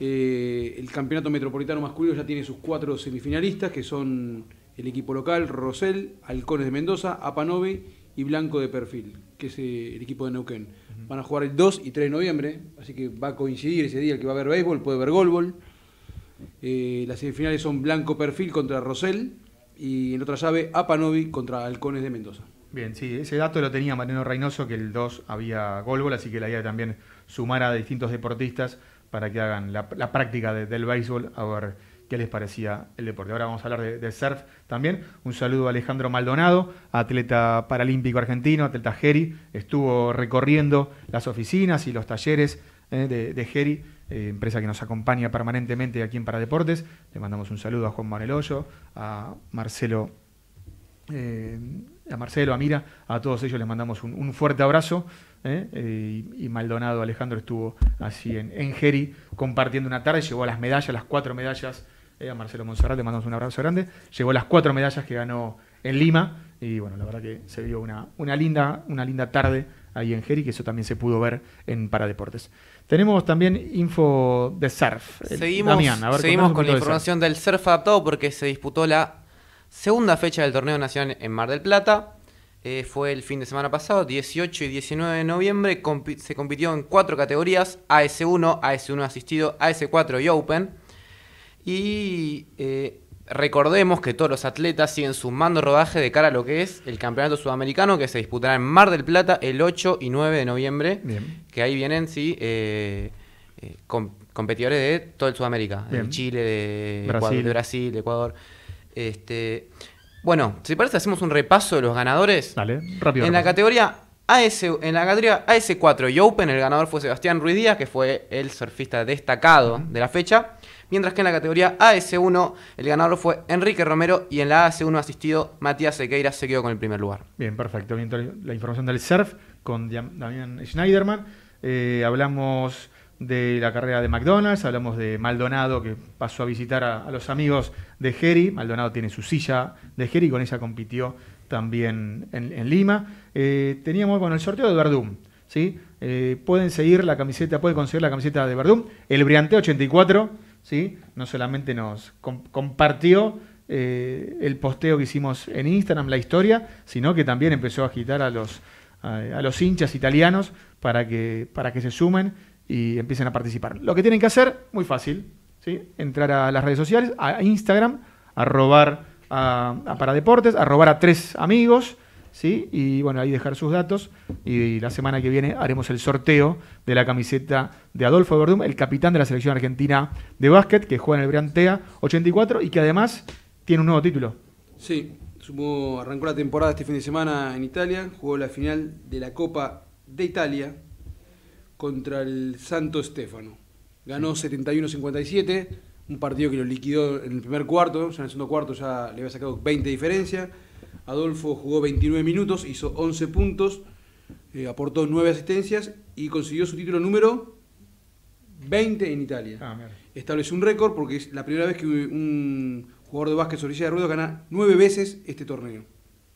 Eh, el campeonato metropolitano masculino ya tiene sus cuatro semifinalistas, que son el equipo local, Rosell, Halcones de Mendoza, Apanovi y Blanco de Perfil, que es eh, el equipo de Neuquén. Van a jugar el 2 y 3 de noviembre, así que va a coincidir ese día el que va a haber béisbol, puede ver golbol. Eh, las semifinales son Blanco Perfil contra Rosell y en otra llave Apanovi contra Halcones de Mendoza. Bien, sí, ese dato lo tenía Mariano Reynoso, que el 2 había golbol, así que la idea también sumar a distintos deportistas para que hagan la, práctica de- del béisbol, a ver qué les parecía el deporte. Ahora vamos a hablar de, surf también. Un saludo a Alejandro Maldonado, atleta paralímpico argentino, atleta Geri, estuvo recorriendo las oficinas y los talleres eh, de, de eh, empresa que nos acompaña permanentemente aquí en Paradeportes. Le mandamos un saludo a Juan Manuel a Marcelo eh, a Marcelo, a Mira, a todos ellos les mandamos un, fuerte abrazo. ¿eh? Y, Maldonado Alejandro estuvo así en, en Geri compartiendo una tarde, llevó las medallas, las cuatro medallas. a Marcelo Monserrat le mandamos un abrazo grande. Llevó las cuatro medallas que ganó en Lima. Y bueno, la verdad que se vio una, una, linda, una linda tarde ahí en Geri, que eso también se pudo ver en Paradeportes. Tenemos también info de surf. Seguimos, Damián, a ver, seguimos con la poquito de surf. información del surf adaptado porque se disputó la segunda fecha del torneo nacional en Mar del Plata. Eh, fue el fin de semana pasado, 18 y 19 de noviembre. Compi- se compitió en cuatro categorías: AS1, AS1 asistido, AS4 y Open. Y eh, recordemos que todos los atletas siguen sumando rodaje de cara a lo que es el campeonato sudamericano que se disputará en Mar del Plata el 8 y 9 de noviembre. Bien. Que ahí vienen, sí, eh, eh, com- competidores de todo el Sudamérica: de Bien. Chile, de Brasil. Ecuador, de Brasil, de Ecuador. Este, bueno, si parece, hacemos un repaso de los ganadores. Dale, rápido. En la categoría AS, en la categoría AS4 y Open, el ganador fue Sebastián Ruiz Díaz, que fue el surfista destacado de la fecha. Mientras que en la categoría AS1, el ganador fue Enrique Romero y en la AS1 asistido, Matías Sequeira se quedó con el primer lugar. Bien, perfecto. La información del surf con Damián Schneiderman. Eh, hablamos de la carrera de McDonald's, hablamos de Maldonado que pasó a visitar a, los amigos de Geri. Maldonado tiene su silla de Geri, con ella compitió también en, Lima. Eh, teníamos con el sorteo de Verdum. ¿sí? Eh, pueden seguir la camiseta, pueden conseguir la camiseta de Verdum. El Briante 84, ¿sí? no solamente nos com- compartió eh, el posteo que hicimos en Instagram, la historia, sino que también empezó a agitar a los, a, los hinchas italianos para que, para que se sumen y empiecen a participar. Lo que tienen que hacer, muy fácil, entrar a las redes sociales, a Instagram, a robar a, a Paradeportes, a robar a tres amigos, ¿sí? Y bueno, ahí dejar sus datos. Y la semana que viene haremos el sorteo de la camiseta de Adolfo Verdum, el capitán de la selección argentina de básquet, que juega en el Briantea 84 y que además tiene un nuevo título. Sí, sumó- arrancó la temporada este fin de semana en Italia, jugó la final de la Copa de Italia contra el Santo Stefano. Ganó 71-57, un partido que lo liquidó en el primer cuarto, ya en el segundo cuarto ya le había sacado 20 de diferencia. Adolfo jugó 29 minutos, hizo 11 puntos, eh, aportó 9 asistencias y consiguió su título número 20 en Italia. Ah. Estableció un récord porque es la primera vez que un jugador de básquet sobre silla de ruedas gana 9 veces este torneo.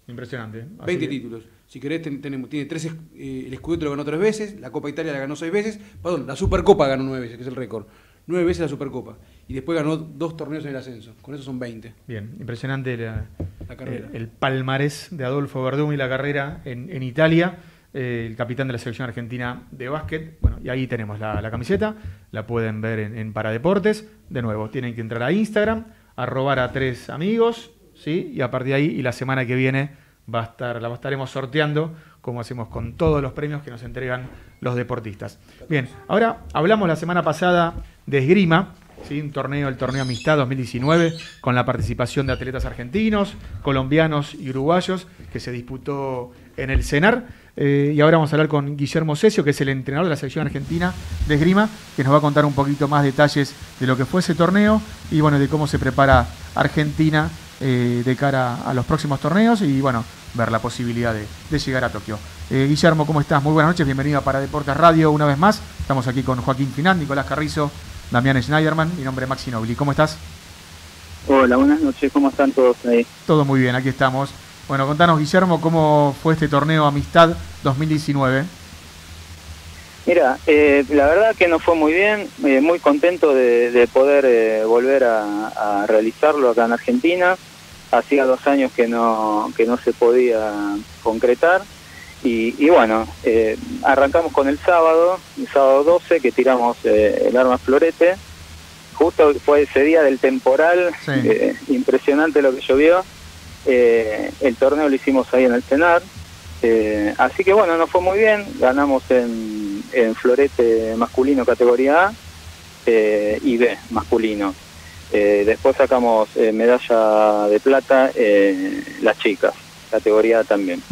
Impresionante. ¿eh? Así 20 que- títulos. Si querés, ten- tenemos, tiene tres, eh, el Scudetto lo ganó tres veces, la Copa Italia la ganó seis veces, perdón, la Supercopa ganó nueve veces, que es el récord. Nueve veces la Supercopa. Y después ganó dos torneos en el ascenso. Con eso son 20. Bien, impresionante la- La carrera. El, el palmarés de Adolfo Verdum y la carrera en, Italia, eh, el capitán de la selección argentina de básquet. Bueno, y ahí tenemos la, camiseta, la pueden ver en, en Paradeportes. De nuevo, tienen que entrar a Instagram, arrobar a tres amigos, ¿sí? Y a partir de ahí, y la semana que viene va a estar, la estaremos sorteando, como hacemos con todos los premios que nos entregan los deportistas. Bien, ahora hablamos la semana pasada de esgrima, ¿sí? un torneo, el torneo Amistad 2019, con la participación de atletas argentinos, colombianos y uruguayos, que se disputó en el CENAR. Eh, y ahora vamos a hablar con Guillermo Cesio, que es el entrenador de la selección argentina de esgrima, que nos va a contar un poquito más detalles de lo que fue ese torneo y bueno, de cómo se prepara Argentina eh, de cara a los próximos torneos y bueno, ver la posibilidad de, llegar a Tokio. Eh, Guillermo, ¿cómo estás? Muy buenas noches, bienvenido Para Deportes Radio una vez más. Estamos aquí con Joaquín Final, Nicolás Carrizo, Damián Schneiderman, mi nombre es Maxi Nobili. ¿Cómo estás? Hola, buenas noches, ¿cómo están todos ahí? Todo muy bien, aquí estamos. Bueno, contanos, Guillermo, cómo fue este torneo Amistad 2019. Mira, eh, la verdad que nos fue muy bien, eh, muy contento de, de poder eh, volver a, a realizarlo acá en Argentina. Hacía dos años que no, que no se podía concretar. Y, y bueno, eh, arrancamos con el sábado, el sábado 12, que tiramos eh, el arma florete. Justo fue ese día del temporal, Sí. eh, impresionante lo que llovió. Eh, el torneo lo hicimos ahí en el Cenar. Eh, así que bueno, nos fue muy bien. Ganamos en, en florete masculino categoría A y B masculino. Eh, después sacamos eh, medalla de plata eh, las chicas, categoría A también.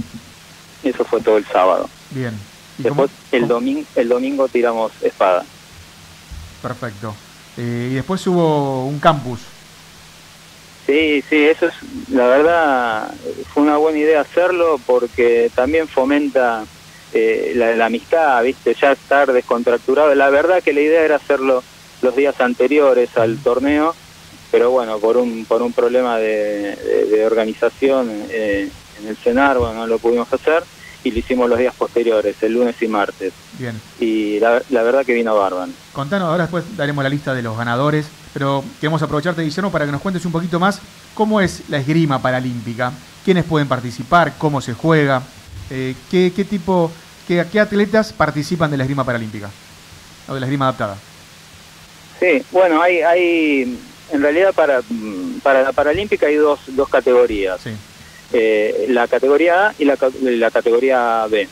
Eso fue todo el sábado. Bien. ¿Y Después el, domingo el domingo tiramos espada. Perfecto. Eh, y después hubo un campus. Sí, sí, eso es, la verdad, fue una buena idea hacerlo porque también fomenta eh, la, la amistad, viste, ya estar descontracturado. La verdad que la idea era hacerlo los días anteriores al torneo, pero bueno, por un, por un problema de, de- de organización eh, en el cenar, bueno, no lo pudimos hacer y lo hicimos los días posteriores, el lunes y martes. Bien. Y la, la verdad que vino bárbaro. Contanos, ahora después daremos la lista de los ganadores, pero queremos aprovecharte, Guillermo, para que nos cuentes un poquito más cómo es la esgrima paralímpica, quiénes pueden participar, cómo se juega, eh, qué, qué tipo, qué, qué atletas participan de la esgrima paralímpica o de la esgrima adaptada. Sí, bueno, hay, hay en realidad para, para la Paralímpica hay dos, dos categorías. Eh, la categoría A y la, la categoría B.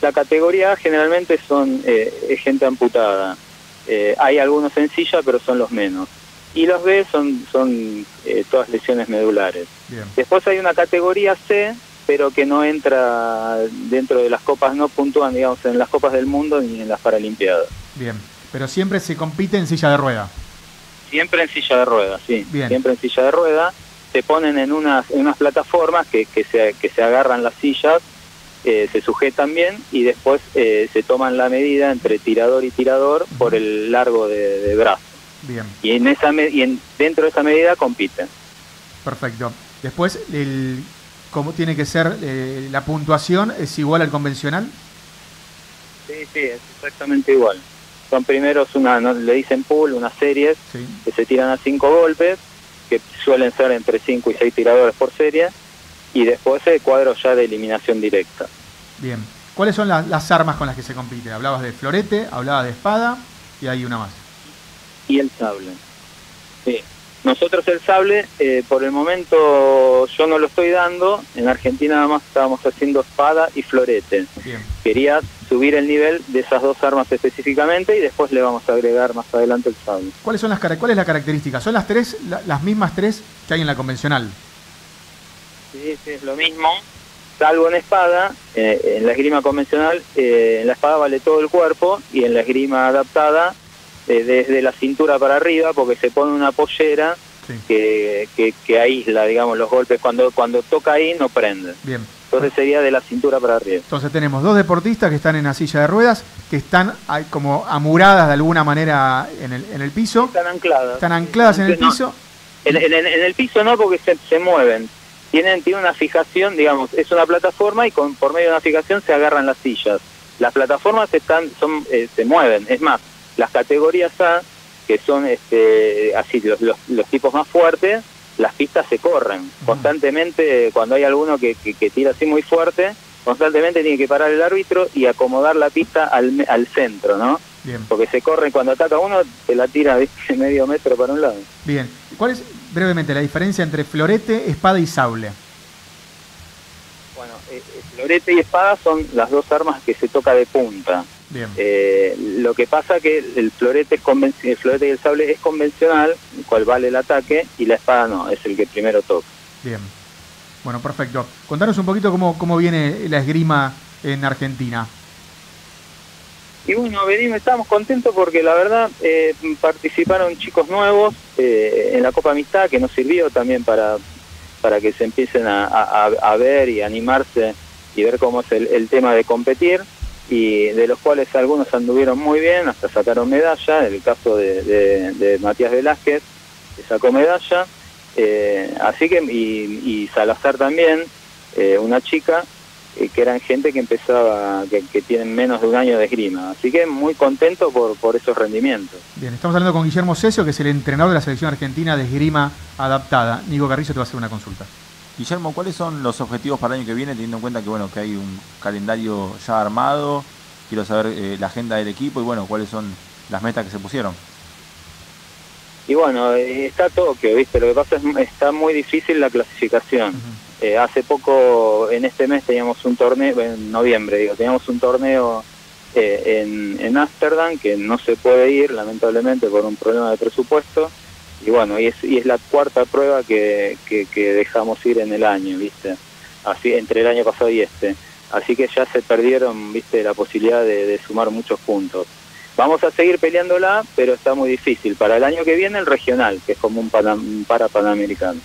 La categoría A generalmente son eh, gente amputada. Eh, hay algunos en silla, pero son los menos. Y los B son, son eh, todas lesiones medulares. Bien. Después hay una categoría C, pero que no entra dentro de las copas, no puntúan, digamos, en las copas del mundo ni en las Paralimpiadas. Bien. Pero siempre se compite en silla de rueda. Siempre en silla de ruedas, sí. Bien. Siempre en silla de ruedas. Se ponen en unas, en unas plataformas que, que, se, que se agarran las sillas, eh, se sujetan bien y después eh, se toman la medida entre tirador y tirador por el largo de, de brazo. Bien, Y, en esa me- y en, dentro de esa medida compiten. perfecto. Después, el, ¿cómo tiene que ser eh, la puntuación? ¿Es igual al convencional? Sí, sí, es exactamente igual. Son primeros, una, no, le dicen pool, unas series que se tiran a cinco golpes, que suelen ser entre cinco y seis tiradores por serie, y después el cuadro ya de eliminación directa. Bien. ¿Cuáles son la- las armas con las que se compite? Hablabas de florete, hablabas de espada y hay una más. Y el sable. Sí. Nosotros el sable, eh, por el momento yo no lo estoy dando, en Argentina nada más estábamos haciendo espada y florete. Bien. Quería subir el nivel de esas dos armas específicamente y después le vamos a agregar más adelante el sable. ¿Cuáles son las cara- ¿Cuál es la característica? ¿Son las tres, la- las mismas tres que hay en la convencional? Sí, sí, es lo mismo. Salvo en espada, eh, en la esgrima convencional, eh, en la espada vale todo el cuerpo y en la esgrima adaptada eh, desde la cintura para arriba porque se pone una pollera que, que, que aísla, digamos, los golpes. Cuando, cuando toca ahí no prende. Bien. Entonces sería de la cintura para arriba. Entonces tenemos dos deportistas que están en la silla de ruedas, que están como amuradas de alguna manera en el, en el piso. Están ancladas. Están ancladas en el No, piso. En, en- en el piso no, porque se, se mueven. Tienen, tienen una fijación, digamos, es una plataforma y con, por medio de una fijación se agarran las sillas. Las plataformas están, son, eh, se mueven. Es más, las categorías A, que son este, así los, los, los tipos más fuertes, las pistas se corren. Constantemente, cuando hay alguno que, que, que tira así muy fuerte, constantemente tiene que parar el árbitro y acomodar la pista al, al centro, ¿no? Bien. Porque se corre, cuando ataca uno, te la tira ¿viste? medio metro para un lado. Bien. ¿Cuál es brevemente la diferencia entre florete, espada y sable? Bueno, eh, eh, florete y espada son las dos armas que se toca de punta. Bien. Eh, lo que pasa que el florete, es conven- el florete y el sable es convencional, el cual vale el ataque, y la espada no, es el que primero toca. Bien. Bueno, perfecto. Contanos un poquito cómo, cómo viene la esgrima en Argentina. Y bueno, venimos, estamos contentos porque la verdad eh, participaron chicos nuevos eh, en la Copa Amistad que nos sirvió también para, para que se empiecen a, a- a ver y animarse y ver cómo es el, el tema de competir y de los cuales algunos anduvieron muy bien, hasta sacaron medalla, el caso de, de- Matías Velázquez, que sacó medalla, eh, así que, y, Salazar también, eh, una chica, eh, que eran gente que empezaba, que, que tienen menos de un año de esgrima, así que muy contento por, por esos rendimientos. Bien, estamos hablando con Guillermo Cesio, que es el entrenador de la selección argentina de esgrima adaptada. Nico Carrillo te va a hacer una consulta. Guillermo, ¿cuáles son los objetivos para el año que viene, teniendo en cuenta que bueno que hay un calendario ya armado? Quiero saber eh, la agenda del equipo y bueno, cuáles son las metas que se pusieron. Y bueno, eh, está Tokio, ¿viste? Lo que pasa es que está muy difícil la clasificación. Eh, hace poco, en este mes teníamos un torneo, en noviembre digo, teníamos un torneo eh, en, en Ámsterdam que no se puede ir, lamentablemente, por un problema de presupuesto. Y bueno, y es, y es la cuarta prueba que, que, que dejamos ir en el año, ¿viste? Así, entre el año pasado y este. Así que ya se perdieron, ¿viste? La posibilidad de, de sumar muchos puntos. Vamos a seguir peleándola, pero está muy difícil. Para el año que viene el regional, que es como un, pana- un para panamericano.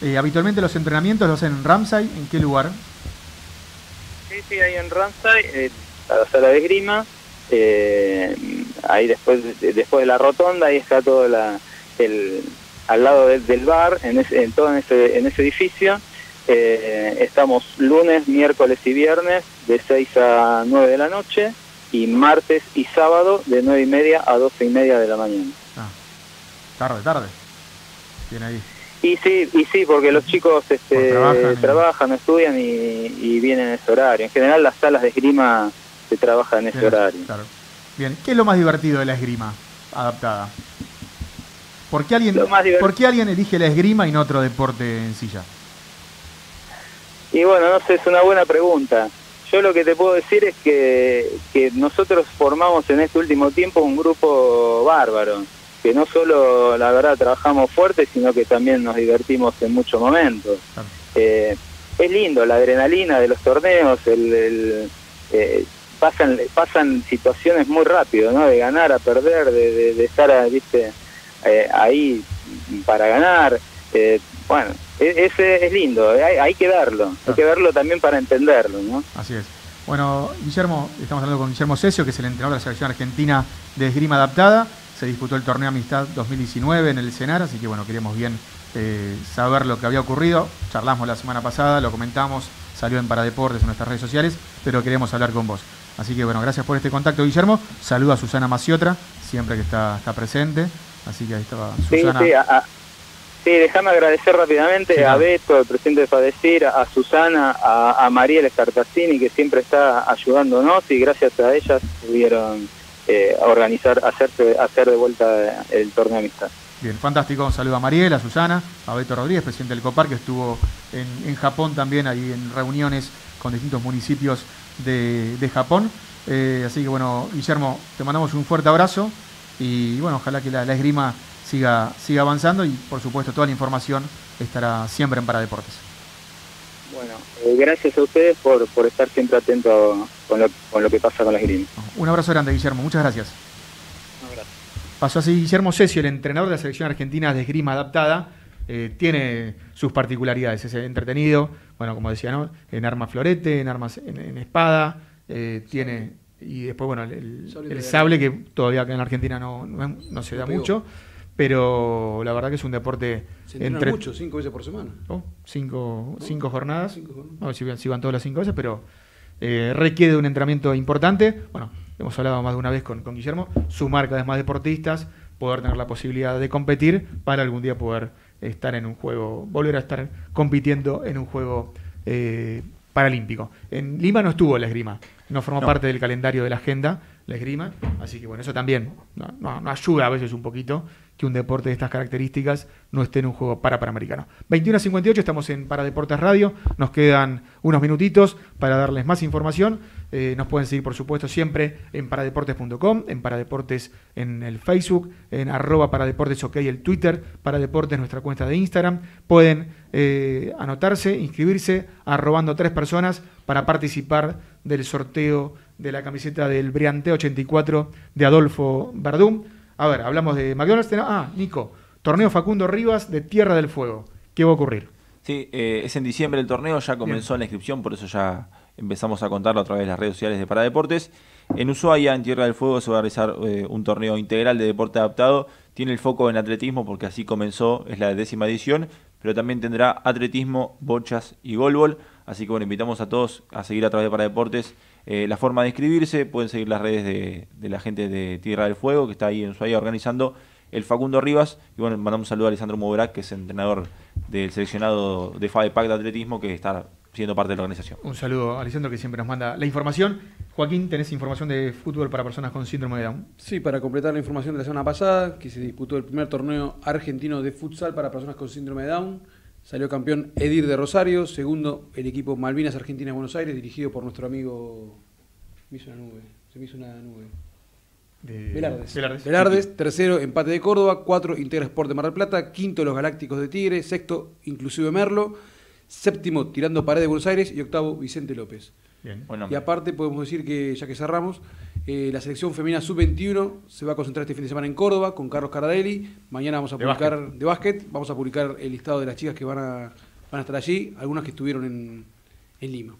Eh, habitualmente los entrenamientos los hacen en Ramsay. ¿En qué lugar? Sí, sí, ahí en Ramsay, eh, a la sala de esgrima, eh, ahí después de, después de la rotonda, ahí está todo la, el, al lado del- del bar, en, ese, en todo en ese, en ese edificio. Eh, estamos lunes, miércoles y viernes de 6 a 9 de la noche y martes y sábado de 9 y media a 12 y media de la mañana. Tarde, tarde. Bien ahí. Y sí, y sí, porque los chicos este, trabajan trabajan, y- estudian y, y vienen en ese horario. En general las salas de esgrima se trabajan en ese Bien, horario. claro. Bien, ¿qué es lo más divertido de la esgrima adaptada? ¿Por qué alguien, ¿por qué alguien elige la esgrima y no otro deporte en silla? Y bueno, no sé, es una buena pregunta. Yo lo que te puedo decir es que, que nosotros formamos en este último tiempo un grupo bárbaro, que no solo, la verdad, trabajamos fuerte, sino que también nos divertimos en muchos momentos. Eh, es lindo la adrenalina de los torneos, el, el, eh, pasan pasan situaciones muy rápido, ¿no? De ganar a perder, de, de- de estar, ah, viste, eh, ahí para ganar. Eh, bueno, e- ese es lindo, hay, hay que verlo, hay que verlo también para entenderlo, ¿no? Así es. Bueno, Guillermo, estamos hablando con Guillermo Cesio, que es el entrenador de la selección argentina de esgrima adaptada. Se disputó el torneo Amistad 2019 en el Cenar, así que bueno, queríamos bien eh, saber lo que había ocurrido. Charlamos la semana pasada, lo comentamos, salió en Paradeportes en nuestras redes sociales, pero queremos hablar con vos. Así que bueno, gracias por este contacto, Guillermo. Saludo a Susana Maciotra, siempre que está, está presente. Así que ahí estaba Susana. sí, a- a- sí, déjame agradecer rápidamente Sí, a. Beto, el presidente de Fadecir, a Susana, a, Mariela Escartacini, que siempre está ayudándonos y gracias a ellas pudieron eh, organizar, hacerse, hacer de vuelta el torneo de amistad. Bien, fantástico. Un saludo a Mariela, a Susana, a Beto Rodríguez, presidente del COPAR, que estuvo en, en Japón también, ahí en reuniones con distintos municipios de, de Japón. Eh, así que bueno, Guillermo, te mandamos un fuerte abrazo y bueno, ojalá que la, la esgrima siga, siga avanzando y por supuesto toda la información estará siempre en Paradeportes. Bueno, eh, gracias a ustedes por, por estar siempre atentos con lo, con lo que pasa con la esgrima. Un abrazo grande, Guillermo. Muchas gracias. Pasó así Guillermo Cesio, el entrenador de la selección argentina de esgrima adaptada. eh, tiene sus particularidades, es entretenido, bueno, como decía, ¿no? En arma florete, en armas, en, en espada, eh, tiene, y después, bueno, el, el- Sable el de sable que todavía acá en Argentina no, no, se da mucho, pero la verdad que es un deporte Se entre- mucho, cinco veces por semana. Oh, cinco, cinco jornadas. Cinco jornadas. No sé si, van- si van todas las cinco veces, pero eh, requiere de un entrenamiento importante. Bueno, hemos hablado más de una vez con, con Guillermo. Sumar cada vez más deportistas, poder tener la posibilidad de competir para algún día poder estar en un juego, volver a estar compitiendo en un juego eh, paralímpico. En Lima no estuvo la esgrima, no formó No. parte del calendario de la agenda la esgrima, así que bueno, eso también no, no- no ayuda a veces un poquito que un deporte de estas características no esté en un juego para Panamericano. 21 a 58, estamos en Paradeportes Radio, nos quedan unos minutitos para darles más información. Eh, nos pueden seguir, por supuesto, siempre en paradeportes.com, en Paradeportes en el Facebook, en arroba Paradeportes OK el Twitter, Paradeportes nuestra cuenta de Instagram. Pueden eh, anotarse, inscribirse, arrobando tres personas para participar del sorteo de la camiseta del Briante 84 de Adolfo Verdún. A ver, hablamos de McDonald's. Ah, Nico, torneo Facundo Rivas de Tierra del Fuego. ¿Qué va a ocurrir? Sí, eh, es en diciembre el torneo, ya comenzó la inscripción, por eso ya empezamos a contarlo a través de las redes sociales de Paradeportes. En Ushuaia, en Tierra del Fuego, se va a realizar eh, un torneo integral de deporte adaptado. Tiene el foco en atletismo porque así comenzó, es la décima edición, pero también tendrá atletismo, bochas y golbol. Así que bueno, invitamos a todos a seguir a través de Paradeportes eh, la forma de inscribirse. Pueden seguir las redes de, de la gente de Tierra del Fuego, que está ahí en Ushuaia organizando el Facundo Rivas. Y bueno, mandamos un saludo a Alessandro Moverak, que es entrenador del seleccionado de FADEPAC de atletismo, que está siendo parte de la organización. Un saludo a Alessandro que siempre nos manda la información. Joaquín, ¿tenés información de fútbol para personas con síndrome de Down? Sí, para completar la información de la semana pasada, que se disputó el primer torneo argentino de futsal para personas con síndrome de Down. Salió campeón Edir de Rosario, segundo el equipo Malvinas Argentina de Buenos Aires, dirigido por nuestro amigo. Me hizo una nube, se me hizo una nube. De- Velardes. Velardes. Velardes, tercero empate de Córdoba, cuatro Integra Sport de Mar del Plata, quinto los Galácticos de Tigre, sexto inclusive Merlo, séptimo Tirando Pared de Buenos Aires y octavo Vicente López. Bien. Y aparte podemos decir que, ya que cerramos, eh, la selección femenina sub-21 se va a concentrar este fin de semana en Córdoba con Carlos Caradelli. Mañana vamos a De publicar de básquet, vamos a publicar el listado de las chicas que van a, van a estar allí, algunas que estuvieron en, en Lima.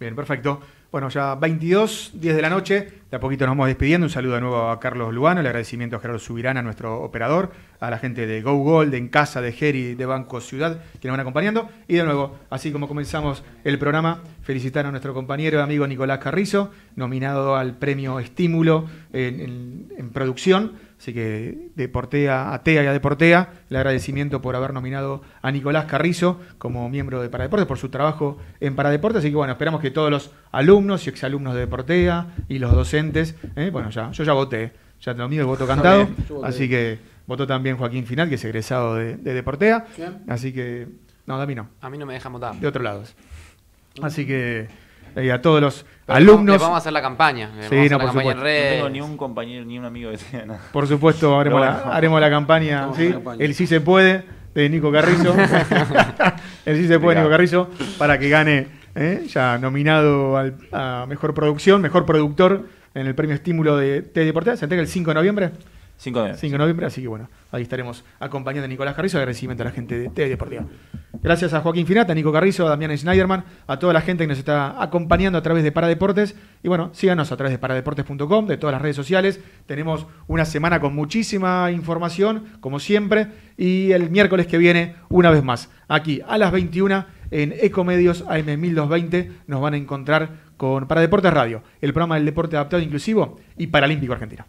Bien, perfecto. Bueno, ya 22, 10 de la noche, de a poquito nos vamos despidiendo. Un saludo de nuevo a Carlos Lugano, el agradecimiento a Gerardo Subirana, nuestro operador, a la gente de Go Gold, de En Casa, de Geri, de Banco Ciudad, que nos van acompañando. Y de nuevo, así como comenzamos el programa, felicitar a nuestro compañero y amigo Nicolás Carrizo, nominado al premio Estímulo en, en- en producción. Así que de Portea a TEA y a Deportea, el agradecimiento por haber nominado a Nicolás Carrizo como miembro de Paradeportes por su trabajo en Paradeportes. Así que bueno, esperamos que todos los alumnos y exalumnos de Deportea y los docentes, ¿eh? bueno, ya, yo ya voté, ya te lo mío el voto cantado. Así que votó también Joaquín Final, que es egresado de, de Deportea. ¿Quién? Así que, no, Dami no, A mí no me dejan votar. de otro lado. Así que eh, a todos los Pero alumnos. vamos a hacer la campaña. Sí, vamos a hacer no, la por campaña en supuesto. no tengo ni un compañero ni un amigo que sea nada. Por supuesto, haremos, la, bueno. haremos la campaña, a ¿sí? hacer la campaña. el sí se puede de Nico Carrizo. el sí se puede de Nico Carrizo para que gane, ¿eh? ya nominado al- a Mejor Producción, Mejor Productor en el premio Estímulo de T Deportiva. Se entrega el 5 de noviembre. 5 de 5 de noviembre, así que bueno, ahí estaremos acompañando a Nicolás Carrizo, agradecimiento a la gente de T Deportiva. Gracias a Joaquín Finata, a Nico Carrizo, a Damián Schneiderman, a toda la gente que nos está acompañando a través de Paradeportes. Y bueno, síganos a través de paradeportes.com, de todas las redes sociales. Tenemos una semana con muchísima información, como siempre. Y el miércoles que viene, una vez más, aquí a las 21 en Ecomedios AM 1220, nos van a encontrar con Paradeportes Radio, el programa del deporte adaptado inclusivo y paralímpico argentino.